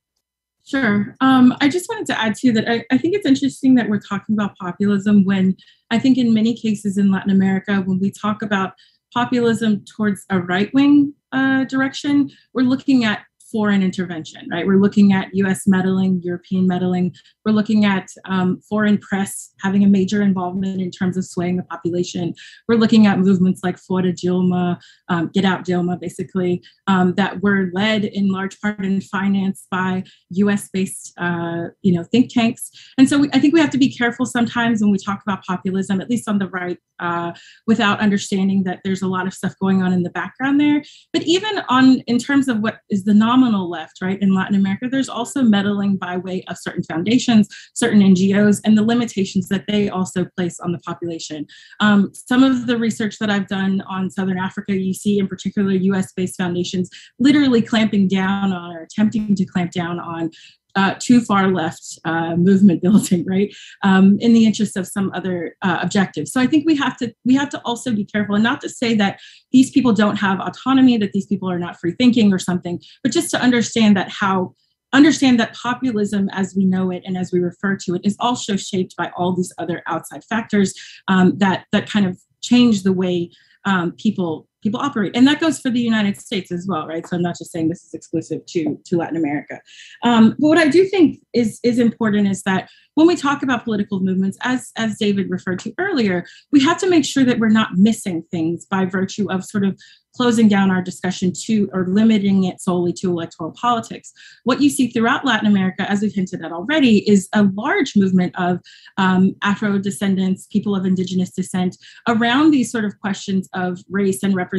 Sure. Um, I just wanted to add too that I, I, think it's interesting that we're talking about populism when I think in many cases in Latin America, when we talk about populism towards a right wing uh, direction, we're looking at foreign intervention, right? We're looking at US meddling, European meddling. We're looking at um, foreign press having a major involvement in terms of swaying the population. We're looking at movements like Fora Dilma, um, Get Out Dilma, basically, um, that were led in large part and financed by US-based, uh, you know, think tanks. And so we, I think we have to be careful sometimes when we talk about populism, at least on the right, uh, without understanding that there's a lot of stuff going on in the background there. But even on in terms of what is the nominal left, right, in Latin America, there's also meddling by way of certain foundations, certain NGOs, and the limitations that they also place on the population. Um, some of the research that I've done on Southern Africa, you see in particular US-based foundations literally clamping down on or attempting to clamp down on uh, too far left uh, movement building, right? Um, in the interest of some other uh, objectives. So I think we have to we have to also be careful, and not to say that these people don't have autonomy, that these people are not free thinking or something, but just to understand that how understand that populism as we know it and as we refer to it is also shaped by all these other outside factors um, that that kind of change the way um, people people operate. And that goes for the united states as well right? So i'm not just saying this is exclusive to to latin america. Um, but what i do think is is important is that when we talk about political movements as as david referred to earlier we have to make sure that we're not missing things by virtue of sort of closing down our discussion to or limiting it solely to electoral politics. What you see throughout Latin America, as we've hinted at already, is a large movement of um, Afro descendants, people of indigenous descent, around these sort of questions of race and representation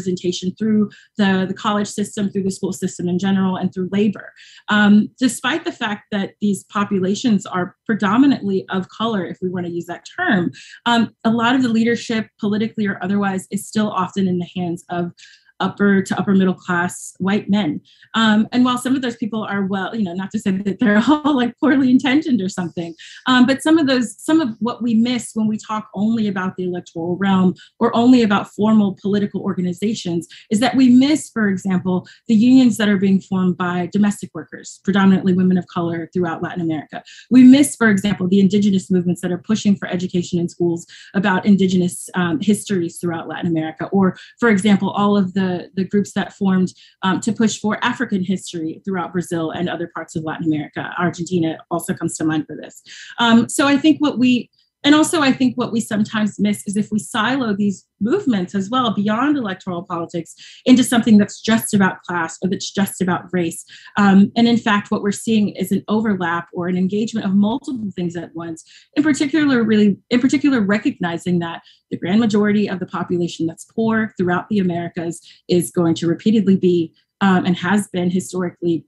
through the, the college system, through the school system in general, and through labor. Um, despite the fact that these populations are predominantly of color, if we want to use that term, um, a lot of the leadership, politically or otherwise, is still often in the hands of upper to upper middle class white men. Um, and while some of those people are well, you know, not to say that they're all like poorly intentioned or something, um, but some of those, some of what we miss when we talk only about the electoral realm or only about formal political organizations is that we miss, for example, the unions that are being formed by domestic workers, predominantly women of color throughout Latin America. We miss, for example, the indigenous movements that are pushing for education in schools about indigenous um, histories throughout Latin America, or, for example, all of the the, groups that formed um, to push for African history throughout Brazil and other parts of Latin America. Argentina also comes to mind for this. Um, so I think what we and also, I think what we sometimes miss is if we silo these movements as well beyond electoral politics into something that's just about class or that's just about race. Um, and in fact, what we're seeing is an overlap or an engagement of multiple things at once. In particular, really, in particular, recognizing that the grand majority of the population that's poor throughout the Americas is going to repeatedly be um, and has been historically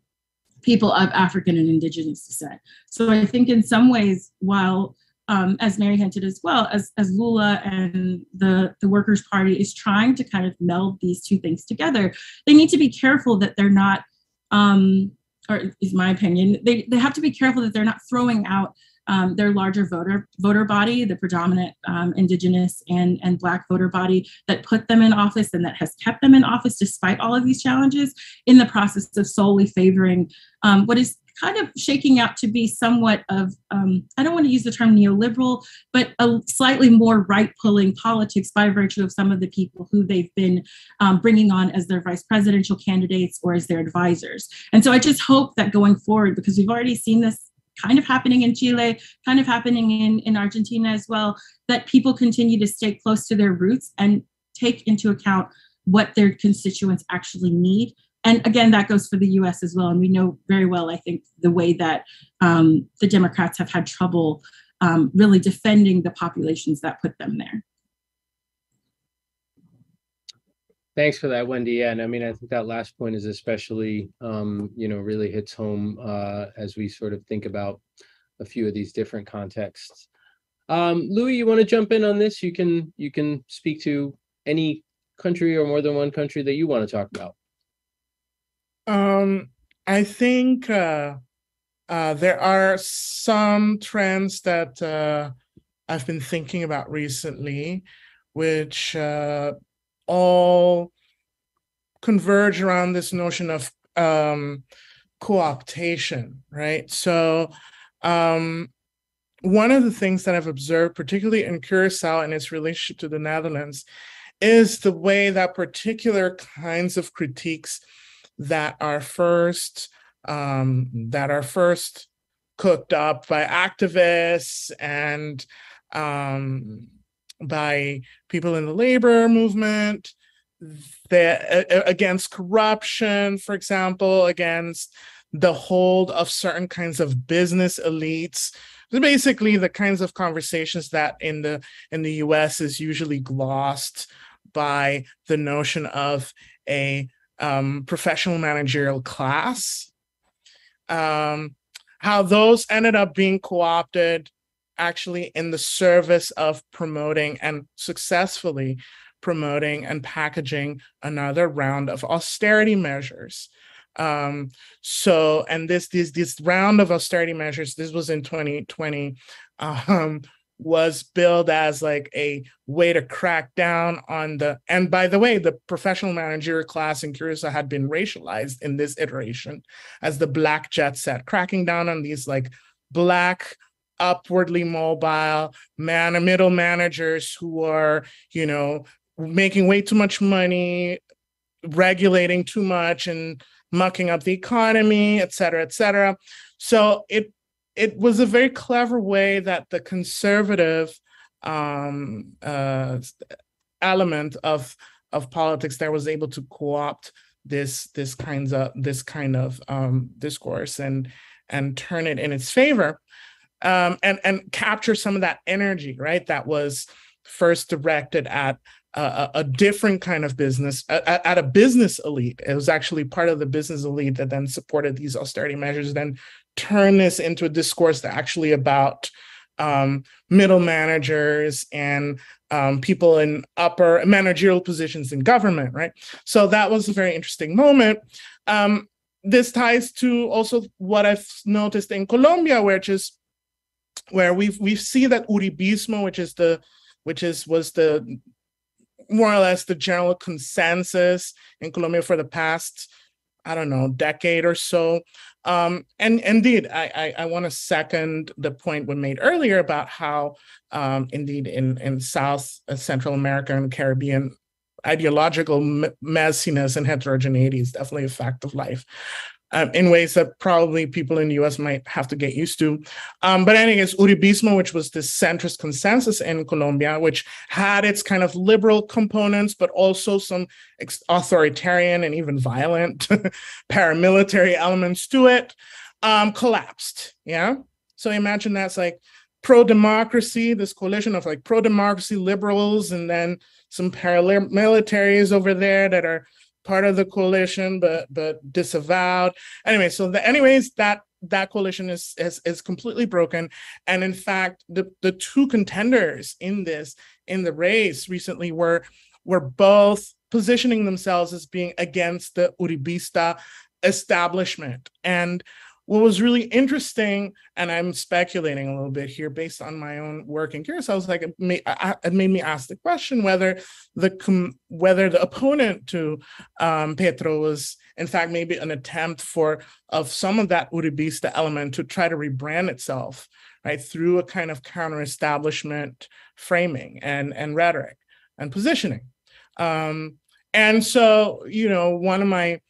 people of African and indigenous descent. So I think in some ways, while um, as Mary hinted as well, as, as Lula and the, the Workers' Party is trying to kind of meld these two things together, they need to be careful that they're not, um, or is my opinion, they, they have to be careful that they're not throwing out um, their larger voter voter body, the predominant um, indigenous and, and black voter body that put them in office and that has kept them in office despite all of these challenges in the process of solely favoring um, what is kind of shaking out to be somewhat of, um, I don't want to use the term neoliberal, but a slightly more right pulling politics by virtue of some of the people who they've been um, bringing on as their vice presidential candidates or as their advisors. And so I just hope that going forward, because we've already seen this kind of happening in Chile, kind of happening in, in Argentina as well, that people continue to stay close to their roots and take into account what their constituents actually need and again, that goes for the US as well. And we know very well, I think, the way that um, the Democrats have had trouble um, really defending the populations that put them there. Thanks for that, Wendy. Yeah, and I mean, I think that last point is especially, um, you know, really hits home uh, as we sort of think about a few of these different contexts. Um, Louis, you want to jump in on this? You can you can speak to any country or more than one country that you want to talk about. Um, I think uh, uh, there are some trends that uh, I've been thinking about recently, which uh, all converge around this notion of um, co-optation, right? So, um, one of the things that I've observed, particularly in Curacao and its relationship to the Netherlands, is the way that particular kinds of critiques that are first um, that are first cooked up by activists and um, by people in the labor movement that against corruption for example against the hold of certain kinds of business elites. Basically the kinds of conversations that in the in the US is usually glossed by the notion of a um, professional managerial class, um, how those ended up being co opted actually in the service of promoting and successfully promoting and packaging another round of austerity measures. Um, so, and this this this round of austerity measures, this was in 2020, um, was billed as like a way to crack down on the and by the way the professional managerial class in curacao had been racialized in this iteration as the black jet set cracking down on these like black upwardly mobile man middle managers who are you know making way too much money regulating too much and mucking up the economy et cetera et cetera. So it it was a very clever way that the conservative um, uh, element of of politics that was able to co-opt this this kinds of this kind of um, discourse and and turn it in its favor um, and and capture some of that energy right that was first directed at a, a, different kind of business at, at, a business elite. It was actually part of the business elite that then supported these austerity measures, then turn this into a discourse that actually about um, middle managers and um, people in upper managerial positions in government, right? So that was a very interesting moment. Um, this ties to also what I've noticed in Colombia, which is where we've we see that Uribismo, which is the which is was the more or less the general consensus in Colombia for the past, I don't know, decade or so. Um, and indeed, I, I, I want to second the point we made earlier about how, um, indeed, in, in South uh, Central America and Caribbean, ideological messiness and heterogeneity is definitely a fact of life um, in ways that probably people in the US might have to get used to. Um, but anyways, Uribismo, which was the centrist consensus in Colombia, which had its kind of liberal components, but also some authoritarian and even violent paramilitary elements to it, um, collapsed. Yeah. So imagine that's like pro democracy, this coalition of like pro democracy liberals, and then some paramilitaries over there that are part of the coalition but but disavowed. Anyway so the, anyways that that coalition is, is is completely broken. And in fact the the two contenders in this in the race recently were were both positioning themselves as being against the uribista establishment. And what was really interesting, and I'm speculating a little bit here based on my own work in Curacao, was like it made, it made me ask the question whether the whether the opponent to um, Petro was in fact maybe an attempt for of some of that Uribista element to try to rebrand itself, right, through a kind of counter-establishment framing and and rhetoric and positioning. Um, and so, you know, one of my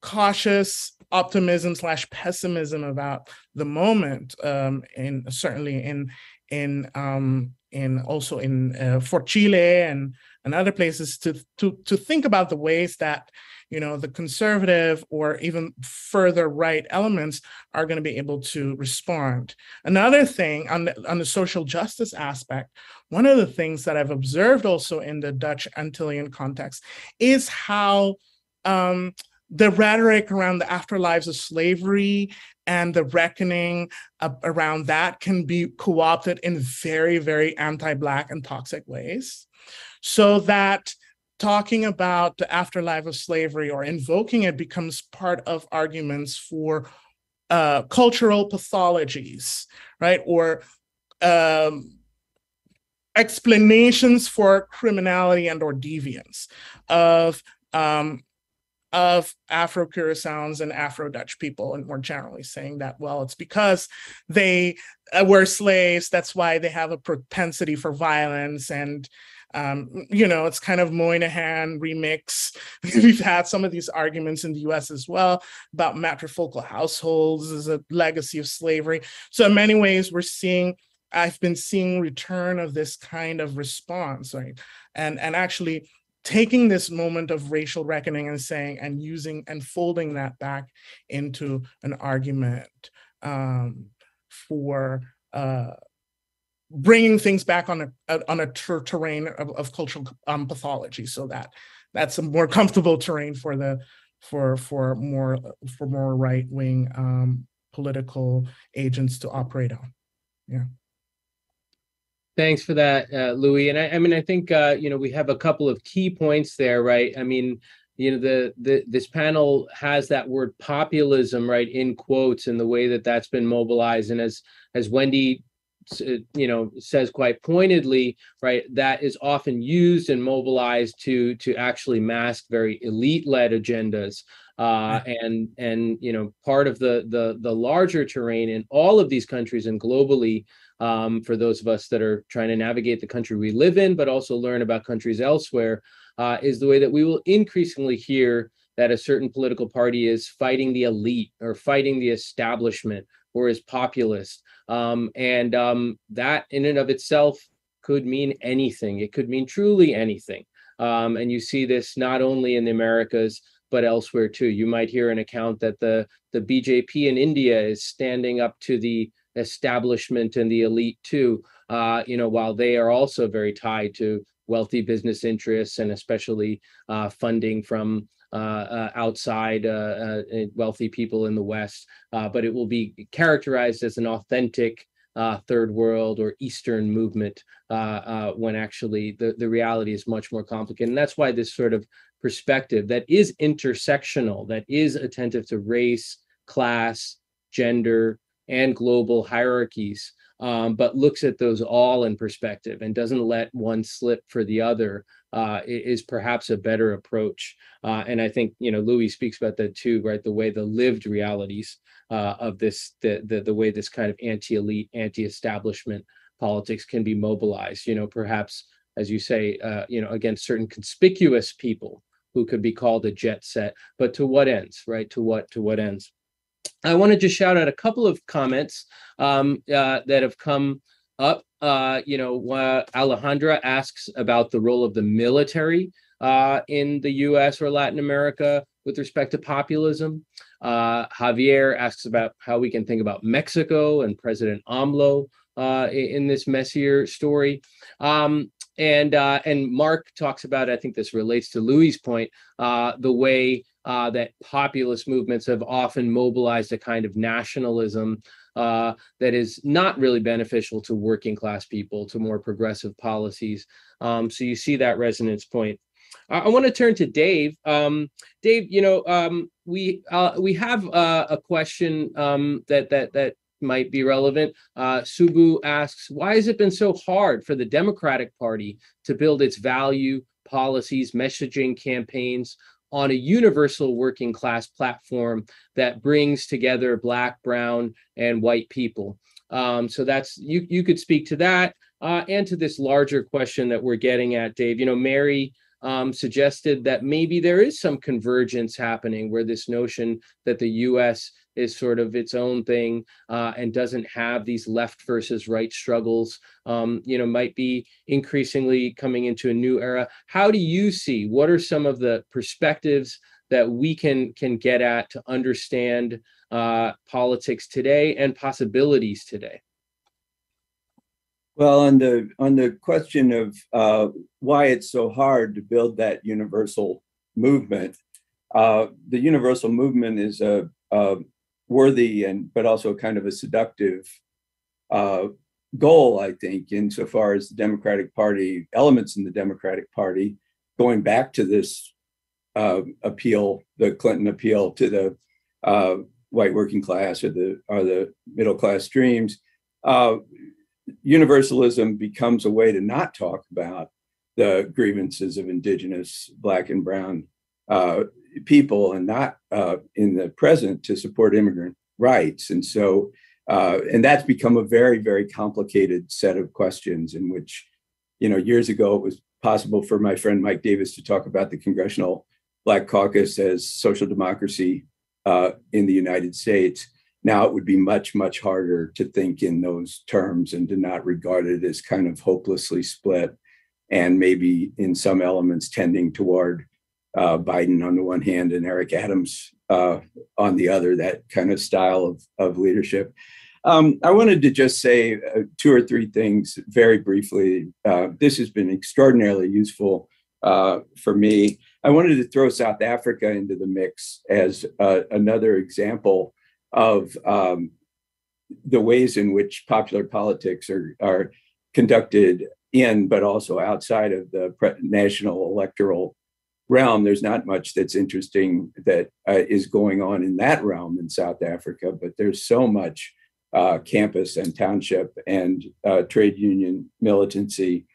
cautious optimism slash pessimism about the moment um and certainly in in um in also in uh, for chile and and other places to to to think about the ways that you know the conservative or even further right elements are going to be able to respond. Another thing on the, on the social justice aspect one of the things that i've observed also in the dutch antillean context is how um, the rhetoric around the afterlives of slavery and the reckoning around that can be co-opted in very very anti-black and toxic ways. So that talking about the afterlife of slavery or invoking it becomes part of arguments for uh, cultural pathologies right? Or um, explanations for criminality and or deviance of um, of Afro Curaçaoans and Afro Dutch people, and more generally saying that, well, it's because they uh, were slaves, that's why they have a propensity for violence. And, um, you know, it's kind of Moynihan remix. We've had some of these arguments in the US as well about matrifocal households as a legacy of slavery. So, in many ways, we're seeing. I've been seeing return of this kind of response, right? And and actually taking this moment of racial reckoning and saying and using and folding that back into an argument um, for uh, bringing things back on a, a on a ter terrain of, of cultural um, pathology so that that's a more comfortable terrain for the for for more for more right wing um, political agents to operate on. Yeah Thanks for that, uh, Louis. And I, I mean, I think uh, you know we have a couple of key points there, right? I mean, you know, the the this panel has that word populism, right, in quotes, and the way that that's been mobilized, and as as Wendy, uh, you know, says quite pointedly, right, that is often used and mobilized to to actually mask very elite-led agendas. Uh, and and you know part of the the the larger terrain in all of these countries and globally um, for those of us that are trying to navigate the country we live in, but also learn about countries elsewhere, uh, is the way that we will increasingly hear that a certain political party is fighting the elite or fighting the establishment or is populist. Um, and um, that in and of itself could mean anything. It could mean truly anything. Um, and you see this not only in the Americas, but elsewhere too. You might hear an account that the, the BJP in India is standing up to the establishment and the elite too. Uh, you know, while they are also very tied to wealthy business interests and especially uh, funding from uh, uh outside uh, uh, wealthy people in the West, but it will be characterized as an authentic third world or Eastern movement when actually the, the reality is much more complicated. And that's why this sort of perspective that is intersectional, that is attentive to race, class, gender, and global hierarchies, um, but looks at those all in perspective and doesn't let one slip for the other uh, is perhaps a better approach. Uh, and I think you know Louis speaks about that too, right? The way the lived realities uh, of this, the, the the way this kind of anti-elite, anti-establishment politics can be mobilized. You know, perhaps as you say, uh, you know, against certain conspicuous people who could be called a jet set, but to what ends, right? To what to what ends? I want to just shout out a couple of comments um, uh, that have come up. Uh, you know, uh, Alejandra asks about the role of the military uh, in the U.S. or Latin America with respect to populism. Uh, Javier asks about how we can think about Mexico and President AMLO uh, in this messier story. Um, and and Mark talks about, I think this relates to Louis' point, the way uh, that populist movements have often mobilized a kind of nationalism uh, that is not really beneficial to working class people, to more progressive policies. Um, so you see that resonance point. I, I want to turn to Dave. Um, Dave, you know, um, we uh, we have uh, a question um, that that that might be relevant. Uh, Subu asks, why has it been so hard for the Democratic Party to build its value, policies, messaging campaigns on a universal working class platform that brings together black, brown, and white people? Um, so that's you. You could speak to that uh, and to this larger question that we're getting at, Dave. You know, Mary um, suggested that maybe there is some convergence happening where this notion that the U.S. is sort of its own thing uh, and doesn't have these left versus right struggles, um, you know, might be increasingly coming into a new era. How do you see? What are some of the perspectives that we can can get at to understand uh, politics today and possibilities today? Well, on the on the question of uh, why it's so hard to build that universal movement, uh, the universal movement is a, a, worthy and but also kind of a seductive uh, goal, I think, insofar as the Democratic Party elements in the Democratic Party, going back to this uh, appeal, the Clinton appeal to the uh, white working class or the or the middle class dreams uh, universalism becomes a way to not talk about the grievances of indigenous black and brown uh, people and not uh, in the present to support immigrant rights. And so uh, and that's become a very very complicated set of questions in which you know years ago it was possible for my friend mike davis to talk about the congressional black caucus as social democracy uh, in the united states now it would be much, much harder to think in those terms and to not regard it as kind of hopelessly split and maybe in some elements tending toward uh, Biden on the one hand and Eric Adams uh, on the other, that kind of style of, of leadership. Um, I wanted to just say uh, two or three things very briefly. Uh, this has been extraordinarily useful uh, for me. I wanted to throw South Africa into the mix as uh, another example of um, the ways in which popular politics are, are conducted in, but also outside of the pre- national electoral realm. There's not much that's interesting that uh, is going on in that realm in South Africa, but there's so much uh, campus and township and uh, trade union militancy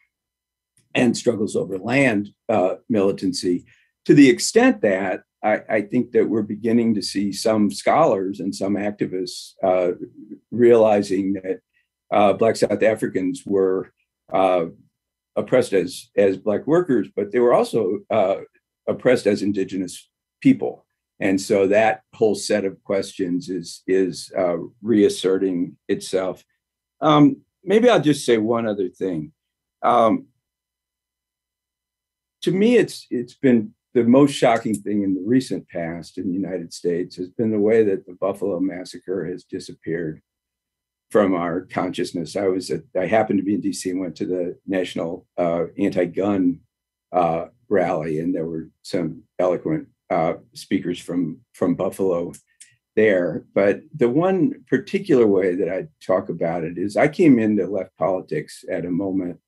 and struggles over land uh, militancy to the extent that I, I, think that we're beginning to see some scholars and some activists uh, realizing that uh, Black South Africans were uh, oppressed as as Black workers, but they were also uh, oppressed as Indigenous people, and so that whole set of questions is is uh, reasserting itself. Um, maybe I'll just say one other thing. Um, to me, it's it's been the most shocking thing in the recent past in the United States has been the way that the Buffalo massacre has disappeared from our consciousness. I was at, I happened to be in DC and went to the national uh, anti-gun uh, rally, and there were some eloquent uh, speakers from from Buffalo there. But the one particular way that I talk about it is I came into left politics at a moment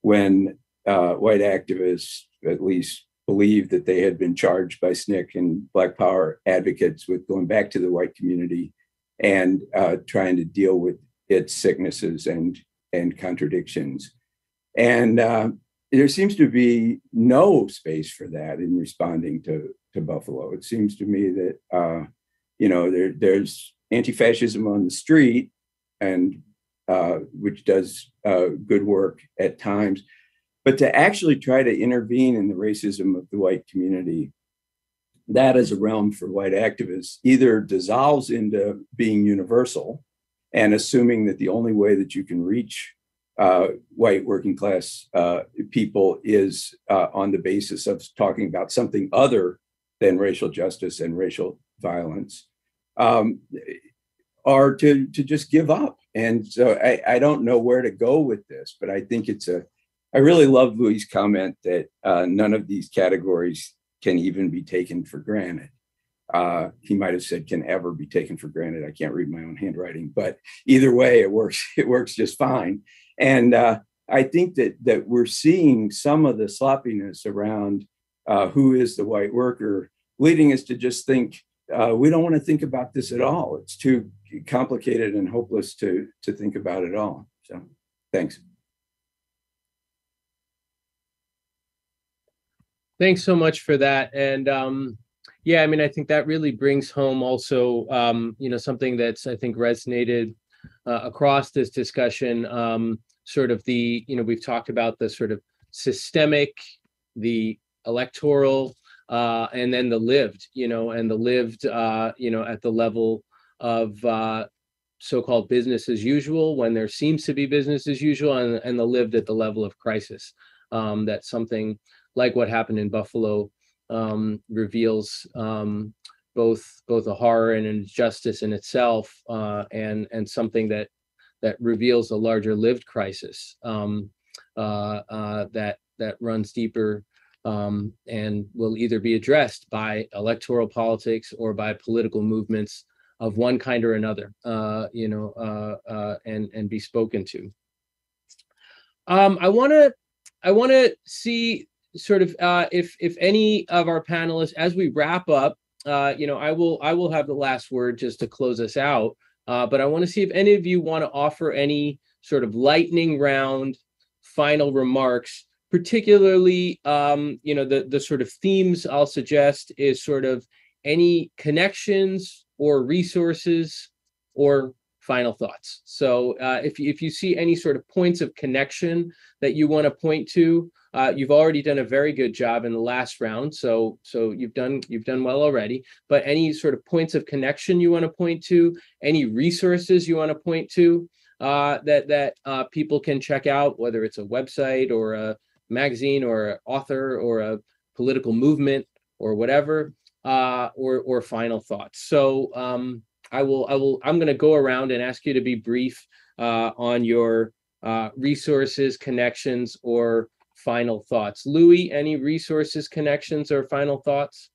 when uh, white activists, at least believed that they had been charged by SNCC and Black Power advocates with going back to the white community and uh, trying to deal with its sicknesses and and contradictions. And uh, there seems to be no space for that in responding to to Buffalo. It seems to me that uh, you know there, there's anti-fascism on the street, and uh, which does uh, good work at times but to actually try to intervene in the racism of the white community, that is a realm for white activists, either dissolves into being universal and assuming that the only way that you can reach uh, white working class uh, people is uh, on the basis of talking about something other than racial justice and racial violence, um, or to, to just give up. And so I, I don't know where to go with this, but I think it's a I really love Louis' comment that uh, none of these categories can even be taken for granted. Uh, he might have said can ever be taken for granted. I can't read my own handwriting, but either way, it works. It works just fine. And uh, I think that that we're seeing some of the sloppiness around uh, who is the white worker, leading us to just think uh, we don't want to think about this at all. It's too complicated and hopeless to to think about it all. So, thanks. Thanks so much for that. And um, yeah, I mean, I think that really brings home also, um, you know, something that's I think resonated uh, across this discussion. Um, sort of the, you know, we've talked about the sort of systemic, the electoral, uh, and then the lived, you know, and the lived, uh, you know, at the level of uh, so-called business as usual when there seems to be business as usual, and, and the lived at the level of crisis. Um, that something like what happened in Buffalo um, reveals um, both both a horror and injustice in itself, uh, and and something that that reveals a larger lived crisis um, uh, uh, that that runs deeper um, and will either be addressed by electoral politics or by political movements of one kind or another, uh, you know, uh, uh, and and be spoken to. Um, I want to I want to see sort of uh, if if any of our panelists, as we wrap up, uh, you know, I will I will have the last word just to close us out. Uh, but I want to see if any of you want to offer any sort of lightning round final remarks, particularly, um, you know, the the sort of themes I'll suggest is sort of any connections or resources or final thoughts. So uh, if, you, if you see any sort of points of connection that you want to point to, uh, you've already done a very good job in the last round. So so you've done you've done well already. But any sort of points of connection you want to point to, any resources you want to point to uh, that that uh, people can check out, whether it's a website or a magazine or an author or a political movement or whatever, uh, or or final thoughts. So um, I will, I will, I'm going to go around and ask you to be brief uh, on your uh, resources, connections, or final thoughts. Louis, any resources, connections, or final thoughts?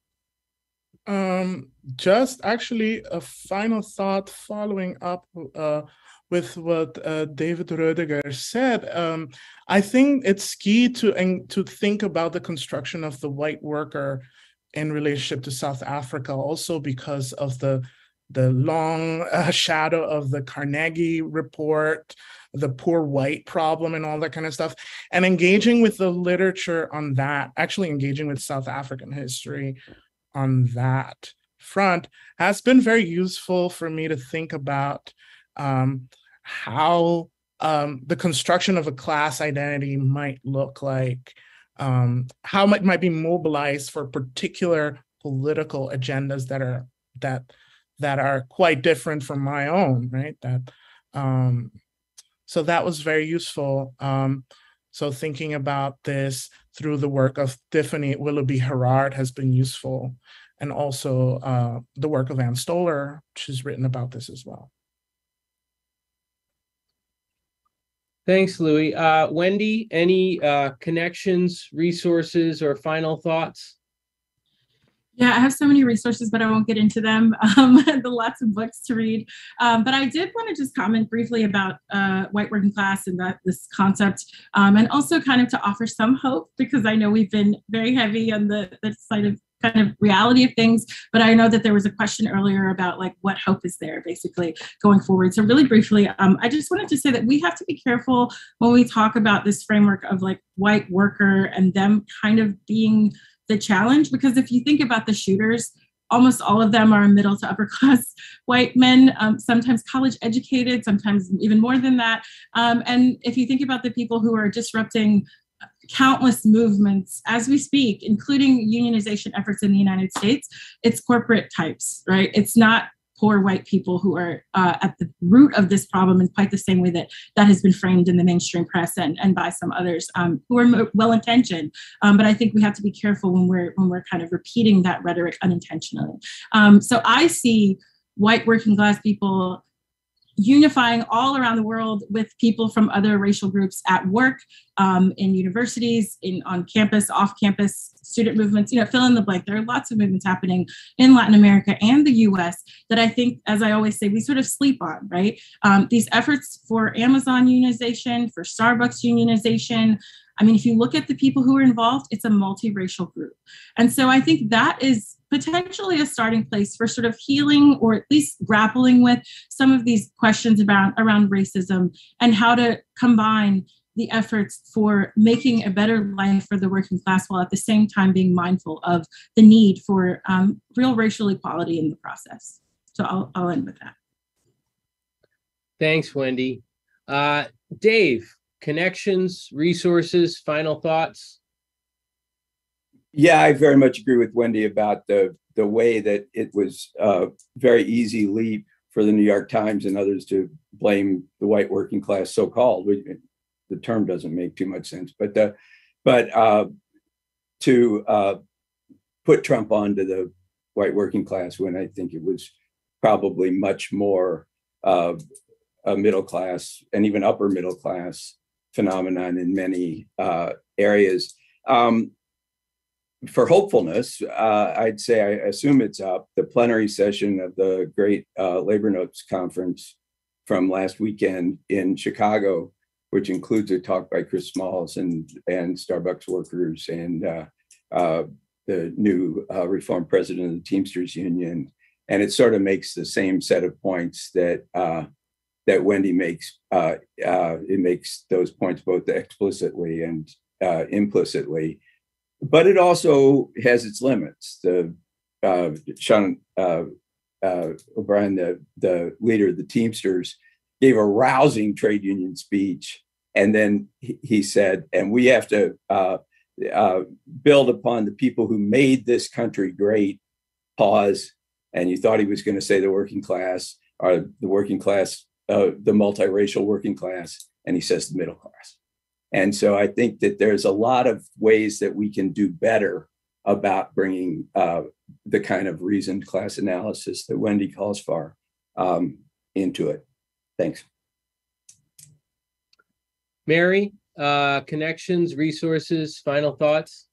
Um, just actually a final thought following up uh, with what uh, David Roediger said. Um, I think it's key to and to think about the construction of the white worker in relationship to South Africa, also because of the the long uh, shadow of the Carnegie report, the poor white problem, and all that kind of stuff, and engaging with the literature on that, actually engaging with South African history on that front has been very useful for me to think about um, how um, the construction of a class identity might look like, um, how it might be mobilized for particular political agendas that are that that are quite different from my own, right? That um, so that was very useful. Um, so thinking about this through the work of Tiffany Willoughby Herard has been useful, and also uh, the work of Ann Stoler, she's written about this as well. Thanks, Louis. Uh, Wendy, any uh, connections, resources, or final thoughts? Yeah, I have so many resources, but I won't get into them. Um, the lots of books to read. Um, but I did want to just comment briefly about uh, white working class and that this concept, um, and also kind of to offer some hope because I know we've been very heavy on the, the side of kind of reality of things. But I know that there was a question earlier about like what hope is there basically going forward. So really briefly, um, I just wanted to say that we have to be careful when we talk about this framework of like white worker and them kind of being the challenge because if you think about the shooters, almost all of them are middle to upper class white men, um, sometimes college educated, sometimes even more than that. Um, and if you think about the people who are disrupting countless movements as we speak, including unionization efforts in the United States, it's corporate types, right? It's not poor white people who are uh, at the root of this problem in quite the same way that that has been framed in the mainstream press and, and by some others um, who are well intentioned. Um, but I think we have to be careful when we're when we're kind of repeating that rhetoric unintentionally. Um, so I see white working class people unifying all around the world with people from other racial groups at work, um, in universities, in on campus, off campus, student movements. You know, fill in the blank. There are lots of movements happening in Latin America and the U.S. that I think, as I always say, we sort of sleep on. Right? Um, these efforts for Amazon unionization, for Starbucks unionization. I mean, if you look at the people who are involved, it's a multiracial group. And so I think that is potentially a starting place for sort of healing or at least grappling with some of these questions about around racism and how to combine the efforts for making a better life for the working class while at the same time being mindful of the need for um, real racial equality in the process. So I'll, I'll end with that. Thanks, Wendy. Uh, Dave, connections, resources, final thoughts? Yeah, I very much agree with Wendy about the the way that it was a very easy leap for the New York Times and others to blame the white working class, so called. The term doesn't make too much sense, but the but uh, to uh, put Trump onto the white working class when I think it was probably much more a middle class and even upper middle class phenomenon in many uh, areas. Um, for hopefulness, uh, I'd say I assume it's up. The plenary session of the Great uh, Labor Notes Conference from last weekend in Chicago, which includes a talk by Chris Smalls and and Starbucks workers and uh, uh the new uh, reformed president of the Teamsters Union, and it sort of makes the same set of points that uh, that Wendy makes. it makes those points both explicitly and implicitly but it also has its limits. The uh, Sean uh, uh, O'Brien, the the leader of the Teamsters, gave a rousing trade union speech, and then he, said, "And we have to uh, uh, build upon the people who made this country great." Pause, and you thought he was going to say the working class or the working class, uh, the multiracial working class, and he says the middle class. And so I think that there's a lot of ways that we can do better about bringing uh, the kind of reasoned class analysis that Wendy calls for um, into it. Thanks. Mary, uh, connections, resources, final thoughts?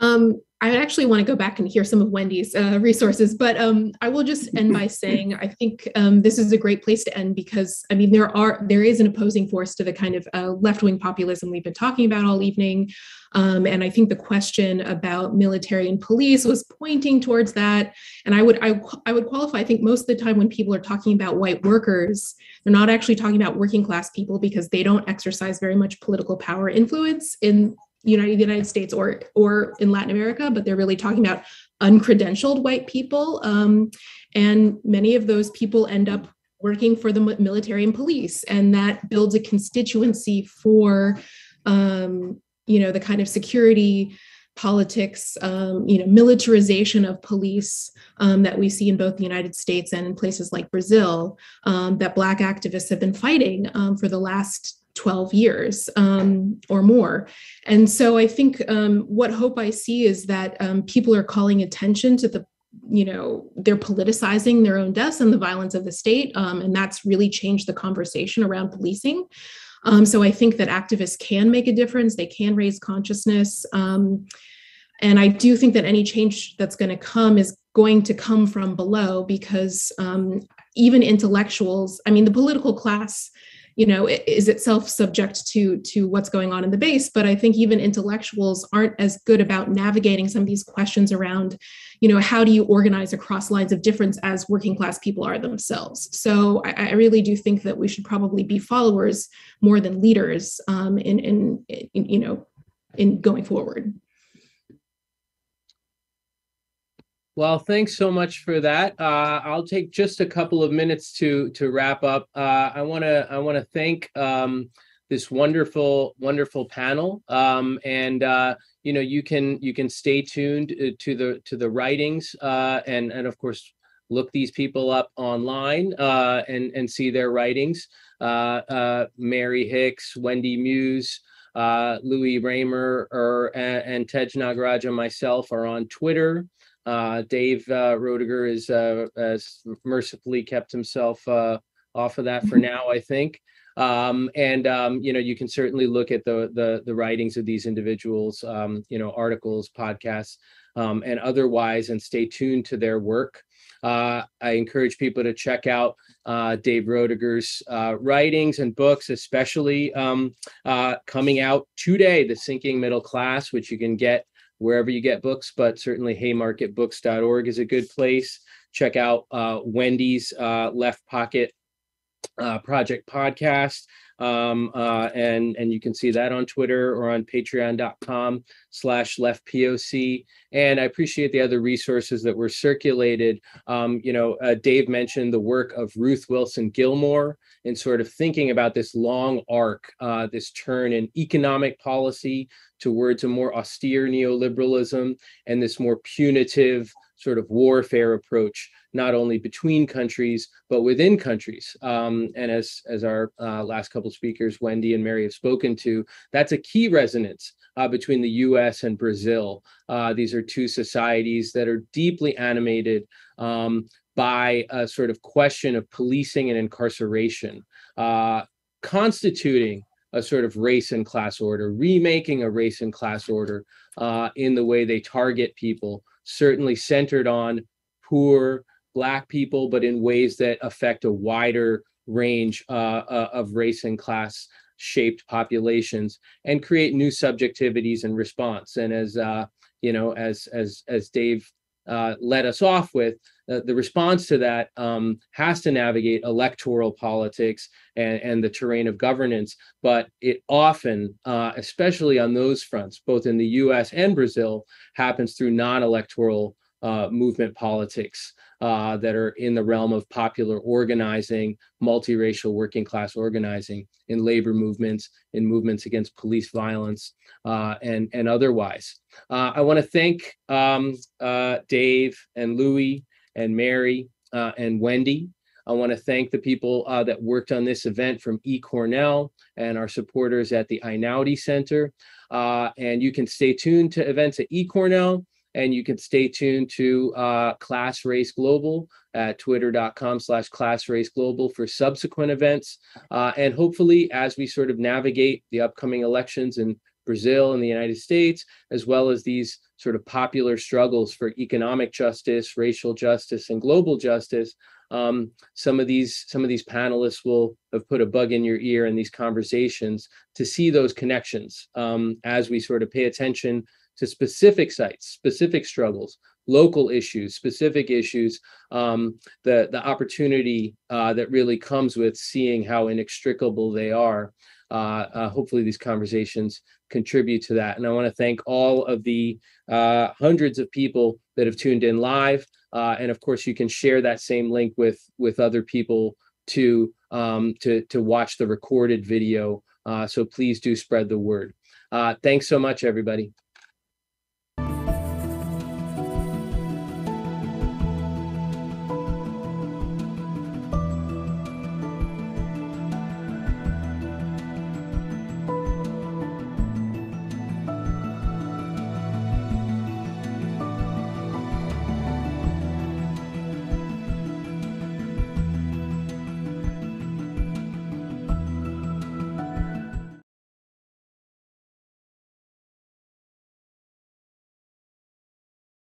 Um, I actually want to go back and hear some of Wendy's uh, resources, but um, I will just end by saying I think um, this is a great place to end because I mean there are there is an opposing force to the kind of uh, left wing populism we've been talking about all evening, um, and I think the question about military and police was pointing towards that. And I would I, I would qualify. I think most of the time when people are talking about white workers, they're not actually talking about working class people because they don't exercise very much political power influence in United United States or or in Latin America, but they're really talking about uncredentialed white people, um, and many of those people end up working for the military and police, and that builds a constituency for um, you know the kind of security politics, um, you know, militarization of police um, that we see in both the United States and in places like Brazil um, that Black activists have been fighting um, for the last 12 years um, or more. And so I think um, what hope I see is that um, people are calling attention to the you know they're politicizing their own deaths and the violence of the state um, and that's really changed the conversation around policing um, so i think that activists can make a difference they can raise consciousness um, and i do think that any change that's going to come is going to come from below because even intellectuals i mean the political class you know is itself subject to to what's going on in the base. But i think even intellectuals aren't as good about navigating some of these questions around you know how do you organize across lines of difference as working class people are themselves? So i, I really do think that we should probably be followers more than leaders um, in, in, in you know in going forward Well, thanks so much for that. Uh, I'll take just a couple of minutes to to wrap up. Uh, I want to I want to thank um, this wonderful wonderful panel, um, and uh, you know you can you can stay tuned uh, to the to the writings uh, and and of course look these people up online uh, and and see their writings. Mary Hicks, Wendy Muse. Louis Raymer or, and, and Tej Nagaraj and myself are on Twitter. Uh, Dave uh, Roediger is uh, has mercifully kept himself uh, off of that for now, I think. Um, and um, you know, you can certainly look at the the the writings of these individuals, um, you know, articles, podcasts, um, and otherwise, and stay tuned to their work. Uh, I encourage people to check out uh, Dave Roediger's uh, writings and books, especially um, uh, coming out today, The Sinking Middle Class, which you can get wherever you get books, but certainly haymarketbooks.org is a good place. Check out uh, Wendy's uh, Left Pocket Project podcast um, uh, and and you can see that on Twitter or on Patreon.com slash Left POC. And I appreciate the other resources that were circulated. Um, you know, uh, Dave mentioned the work of Ruth Wilson Gilmore in sort of thinking about this long arc, uh, this turn in economic policy towards a more austere neoliberalism and this more punitive sort of warfare approach not only between countries but within countries. Um, and as as our uh, last couple speakers, Wendy and Mary, have spoken to, that's a key resonance uh, between the U.S. and Brazil. Uh, these are two societies that are deeply animated. Um, by a sort of question of policing and incarceration, uh, constituting a sort of race and class order, remaking a race and class order uh, in the way they target people, certainly centered on poor, Black people, but in ways that affect a wider range uh, uh, of race and class shaped populations and create new subjectivities and response. And as uh, you know, as as as Dave uh, led us off with, uh, the response to that um, has to navigate electoral politics and, and the terrain of governance. But it often, uh, especially on those fronts, both in the US and Brazil, happens through non electoral uh, movement politics uh, that are in the realm of popular organizing, multiracial working class organizing, in labor movements, in movements against police violence, uh, and, and otherwise. Uh, I want to thank um, uh, Dave and Louis and Mary uh, and Wendy. I want to thank the people that worked on this event from eCornell and our supporters at the Einaudi Center. and you can stay tuned to events at eCornell and you can stay tuned to uh, Class Race Global at twitter.com slash class race global for subsequent events. Uh, and hopefully, as we sort of navigate the upcoming elections in Brazil and the United States, as well as these sort of popular struggles for economic justice, racial justice, and global justice, um, some of these some of these panelists will have put a bug in your ear in these conversations to see those connections um, as we sort of pay attention to specific sites, specific struggles, local issues, specific issues, um, the, the opportunity uh, that really comes with seeing how inextricable they are. Uh, uh, hopefully, these conversations contribute to that. And I want to thank all of the uh, hundreds of people that have tuned in live. Uh, and of course, you can share that same link with with other people to um, to to watch the recorded video. Uh, so please do spread the word. thanks so much, everybody.